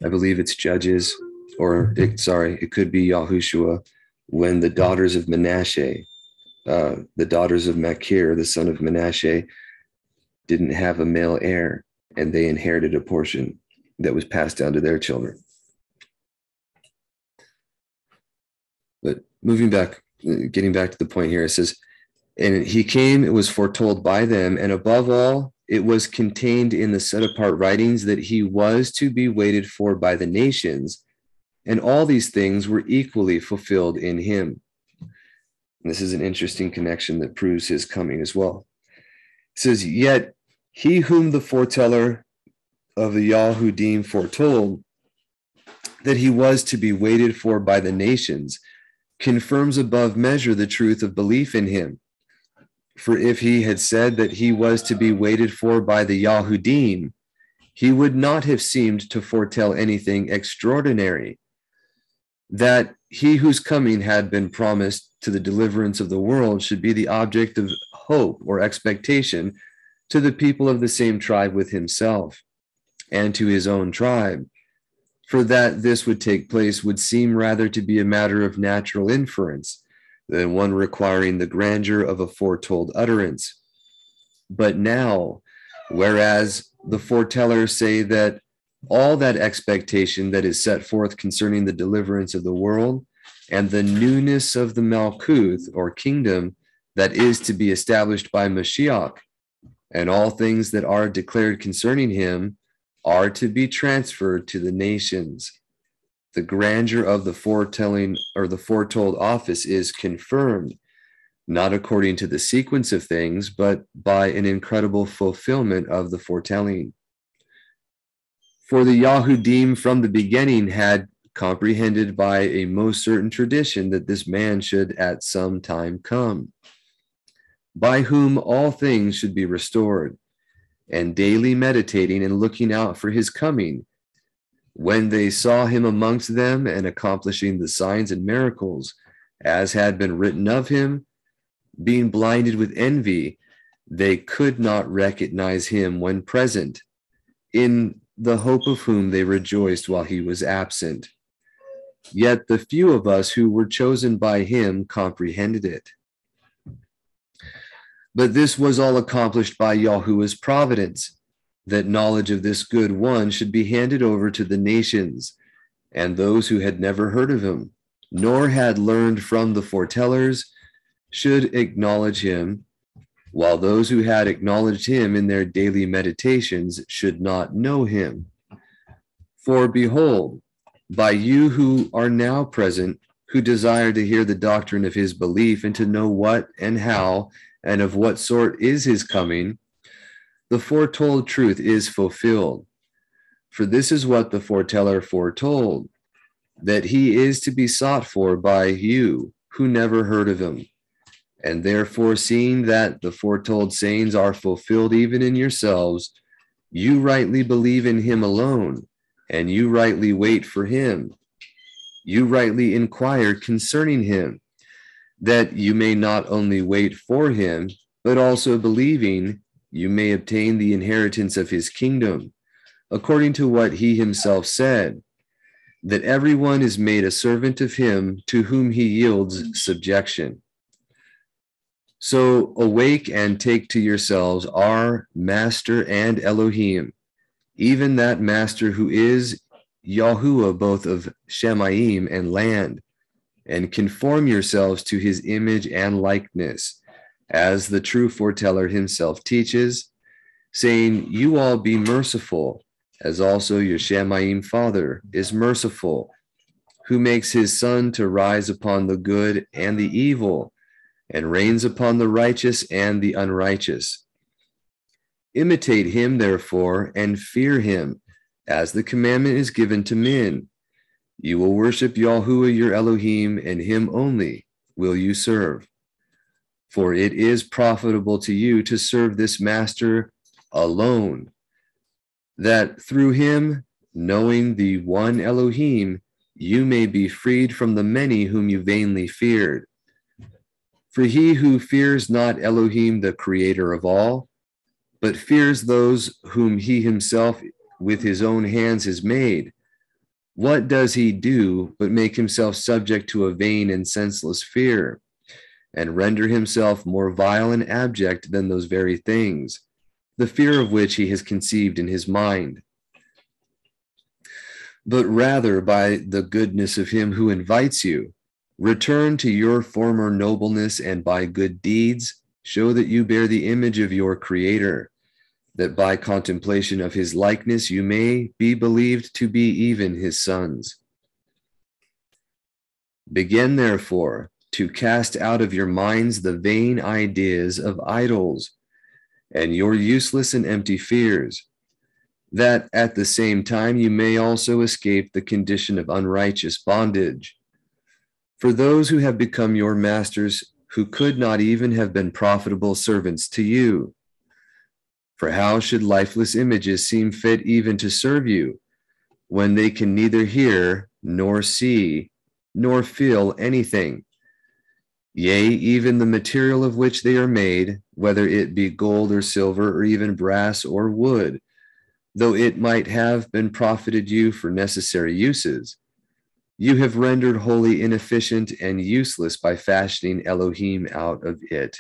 I believe it's Judges, or it, sorry, it could be Yahushua, when the daughters of Menashe, uh, the daughters of Machir, the son of Menashe, didn't have a male heir and they inherited a portion that was passed down to their children. But moving back, getting back to the point here, it says, and he came, it was foretold by them, and above all, it was contained in the set apart writings that he was to be waited for by the nations, and all these things were equally fulfilled in him. And this is an interesting connection that proves his coming as well. It says, Yet he whom the foreteller of the Yahudim foretold that he was to be waited for by the nations confirms above measure the truth of belief in him. For if he had said that he was to be waited for by the Yahudim, he would not have seemed to foretell anything extraordinary. That he whose coming had been promised to the deliverance of the world should be the object of hope or expectation to the people of the same tribe with himself and to his own tribe. For that this would take place would seem rather to be a matter of natural inference than one requiring the grandeur of a foretold utterance. But now, whereas the foretellers say that all that expectation that is set forth concerning the deliverance of the world and the newness of the Malkuth or kingdom that is to be established by Mashiach, and all things that are declared concerning him are to be transferred to the nations. The grandeur of the foretelling or the foretold office is confirmed, not according to the sequence of things, but by an incredible fulfillment of the foretelling. For the Yahudim from the beginning had comprehended by a most certain tradition that this man should at some time come, by whom all things should be restored, and daily meditating and looking out for his coming. When they saw him amongst them and accomplishing the signs and miracles, as had been written of him, being blinded with envy, they could not recognize him when present. In the hope of whom they rejoiced while he was absent. Yet the few of us who were chosen by him comprehended it. But this was all accomplished by Yahuwah's providence, that knowledge of this good one should be handed over to the nations and those who had never heard of him, nor had learned from the foretellers, should acknowledge him while those who had acknowledged him in their daily meditations should not know him. For behold, by you who are now present, who desire to hear the doctrine of his belief and to know what and how and of what sort is his coming, the foretold truth is fulfilled. For this is what the foreteller foretold that he is to be sought for by you who never heard of him and therefore, seeing that the foretold sayings are fulfilled even in yourselves, you rightly believe in him alone, and you rightly wait for him. You rightly inquire concerning him, that you may not only wait for him, but also believing you may obtain the inheritance of his kingdom, according to what he himself said, that everyone is made a servant of him to whom he yields subjection. So awake and take to yourselves our master and Elohim, even that master who is Yahuwah, both of Shemaim and land, and conform yourselves to his image and likeness, as the true foreteller himself teaches, saying, You all be merciful, as also your Shemaim father is merciful, who makes his sun to rise upon the good and the evil and reigns upon the righteous and the unrighteous. Imitate him, therefore, and fear him, as the commandment is given to men. You will worship Yahuwah your Elohim, and him only will you serve. For it is profitable to you to serve this master alone, that through him, knowing the one Elohim, you may be freed from the many whom you vainly feared. For he who fears not Elohim, the creator of all, but fears those whom he himself with his own hands has made, what does he do but make himself subject to a vain and senseless fear, and render himself more vile and abject than those very things, the fear of which he has conceived in his mind? But rather by the goodness of him who invites you, Return to your former nobleness and by good deeds show that you bear the image of your Creator, that by contemplation of his likeness you may be believed to be even his sons. Begin, therefore, to cast out of your minds the vain ideas of idols and your useless and empty fears, that at the same time you may also escape the condition of unrighteous bondage for those who have become your masters who could not even have been profitable servants to you. For how should lifeless images seem fit even to serve you when they can neither hear nor see nor feel anything. Yea, even the material of which they are made, whether it be gold or silver, or even brass or wood, though it might have been profited you for necessary uses, you have rendered wholly inefficient and useless by fashioning Elohim out of it.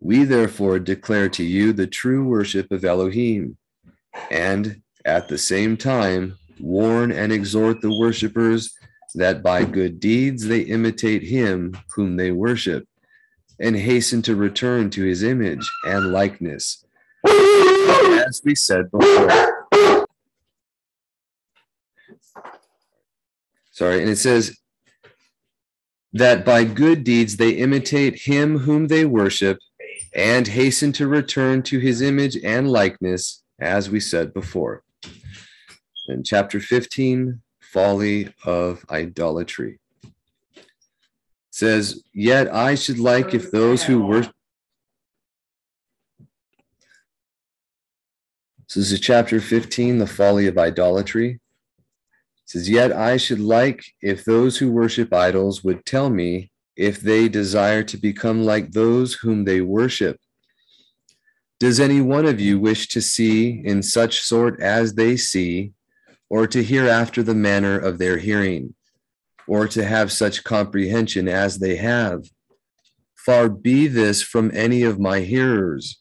We therefore declare to you the true worship of Elohim, and at the same time warn and exhort the worshippers that by good deeds they imitate him whom they worship, and hasten to return to his image and likeness. As we said before. Sorry, and it says that by good deeds they imitate him whom they worship and hasten to return to his image and likeness, as we said before. In chapter 15, folly of idolatry. Says, Yet I should like if those who worship. So this is chapter 15, the folly of idolatry. It says, Yet I should like if those who worship idols would tell me if they desire to become like those whom they worship. Does any one of you wish to see in such sort as they see, or to hear after the manner of their hearing, or to have such comprehension as they have? Far be this from any of my hearers.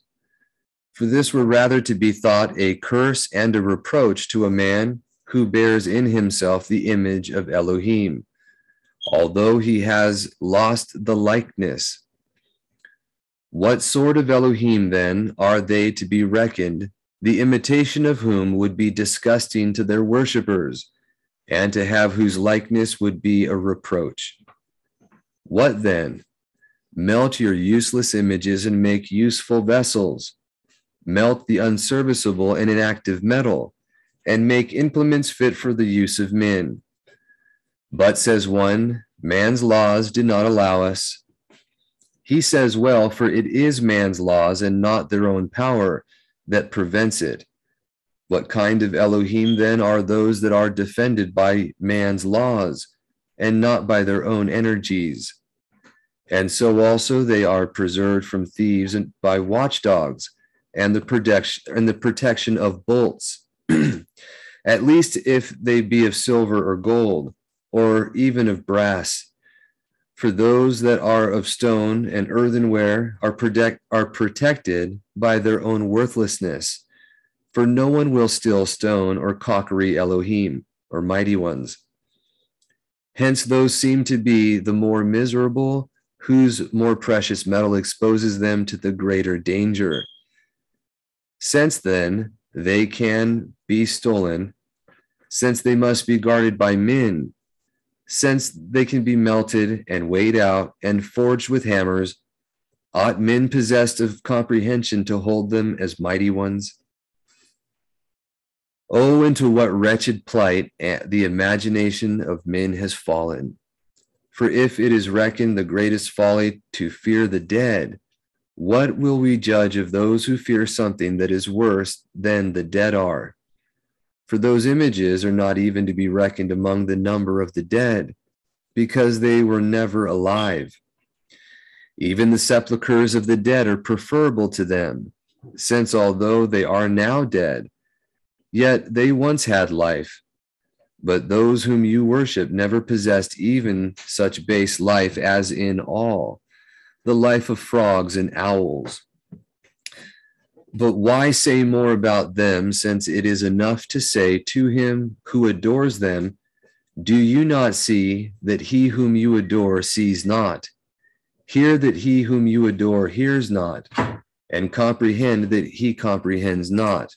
For this were rather to be thought a curse and a reproach to a man who bears in himself the image of Elohim although he has lost the likeness. What sort of Elohim then are they to be reckoned, the imitation of whom would be disgusting to their worshippers, and to have whose likeness would be a reproach? What then? Melt your useless images and make useful vessels. Melt the unserviceable and inactive metal, and make implements fit for the use of men but, says one, man's laws do not allow us. He says, well, for it is man's laws and not their own power that prevents it. What kind of Elohim then are those that are defended by man's laws and not by their own energies? And so also they are preserved from thieves and by watchdogs and the protection and the protection of bolts. *clears throat* At least if they be of silver or gold or even of brass. For those that are of stone and earthenware are, protect, are protected by their own worthlessness. For no one will steal stone or cockery Elohim or mighty ones. Hence, those seem to be the more miserable, whose more precious metal exposes them to the greater danger. Since then, they can be stolen, since they must be guarded by men since they can be melted and weighed out and forged with hammers, ought men possessed of comprehension to hold them as mighty ones? Oh, into what wretched plight eh, the imagination of men has fallen. For if it is reckoned the greatest folly to fear the dead, what will we judge of those who fear something that is worse than the dead are? For those images are not even to be reckoned among the number of the dead, because they were never alive. Even the sepulchres of the dead are preferable to them, since although they are now dead, yet they once had life. But those whom you worship never possessed even such base life as in all, the life of frogs and owls. But why say more about them, since it is enough to say to him who adores them, Do you not see that he whom you adore sees not? Hear that he whom you adore hears not, and comprehend that he comprehends not.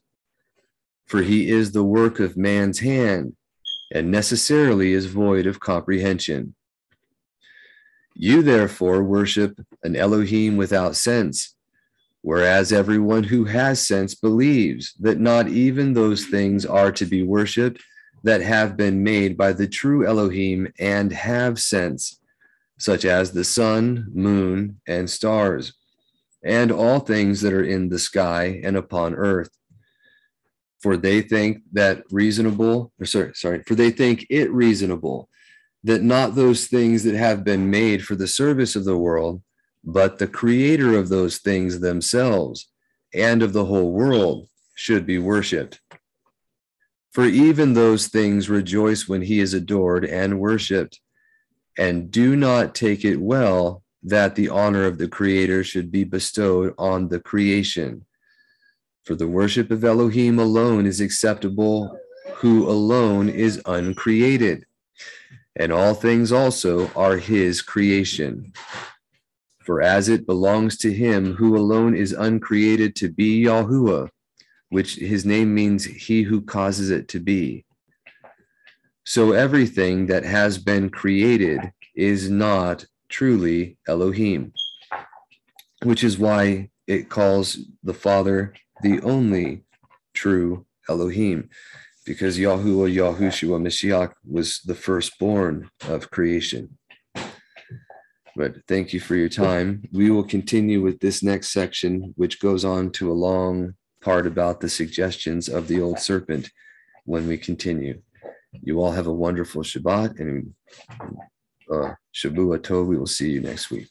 For he is the work of man's hand, and necessarily is void of comprehension. You therefore worship an Elohim without sense Whereas everyone who has sense believes that not even those things are to be worshiped that have been made by the true Elohim and have sense, such as the sun, moon, and stars, and all things that are in the sky and upon earth. For they think that reasonable, or sorry, sorry, for they think it reasonable that not those things that have been made for the service of the world, but the creator of those things themselves and of the whole world should be worshiped. For even those things rejoice when he is adored and worshiped, and do not take it well that the honor of the Creator should be bestowed on the creation. For the worship of Elohim alone is acceptable, who alone is uncreated, and all things also are his creation. For as it belongs to him who alone is uncreated to be Yahuwah, which his name means he who causes it to be. So everything that has been created is not truly Elohim, which is why it calls the Father the only true Elohim, because Yahuwah Yahushua Mashiach was the firstborn of creation. But thank you for your time. We will continue with this next section, which goes on to a long part about the suggestions of the old serpent when we continue. You all have a wonderful Shabbat and uh, Shavua Tov. We will see you next week.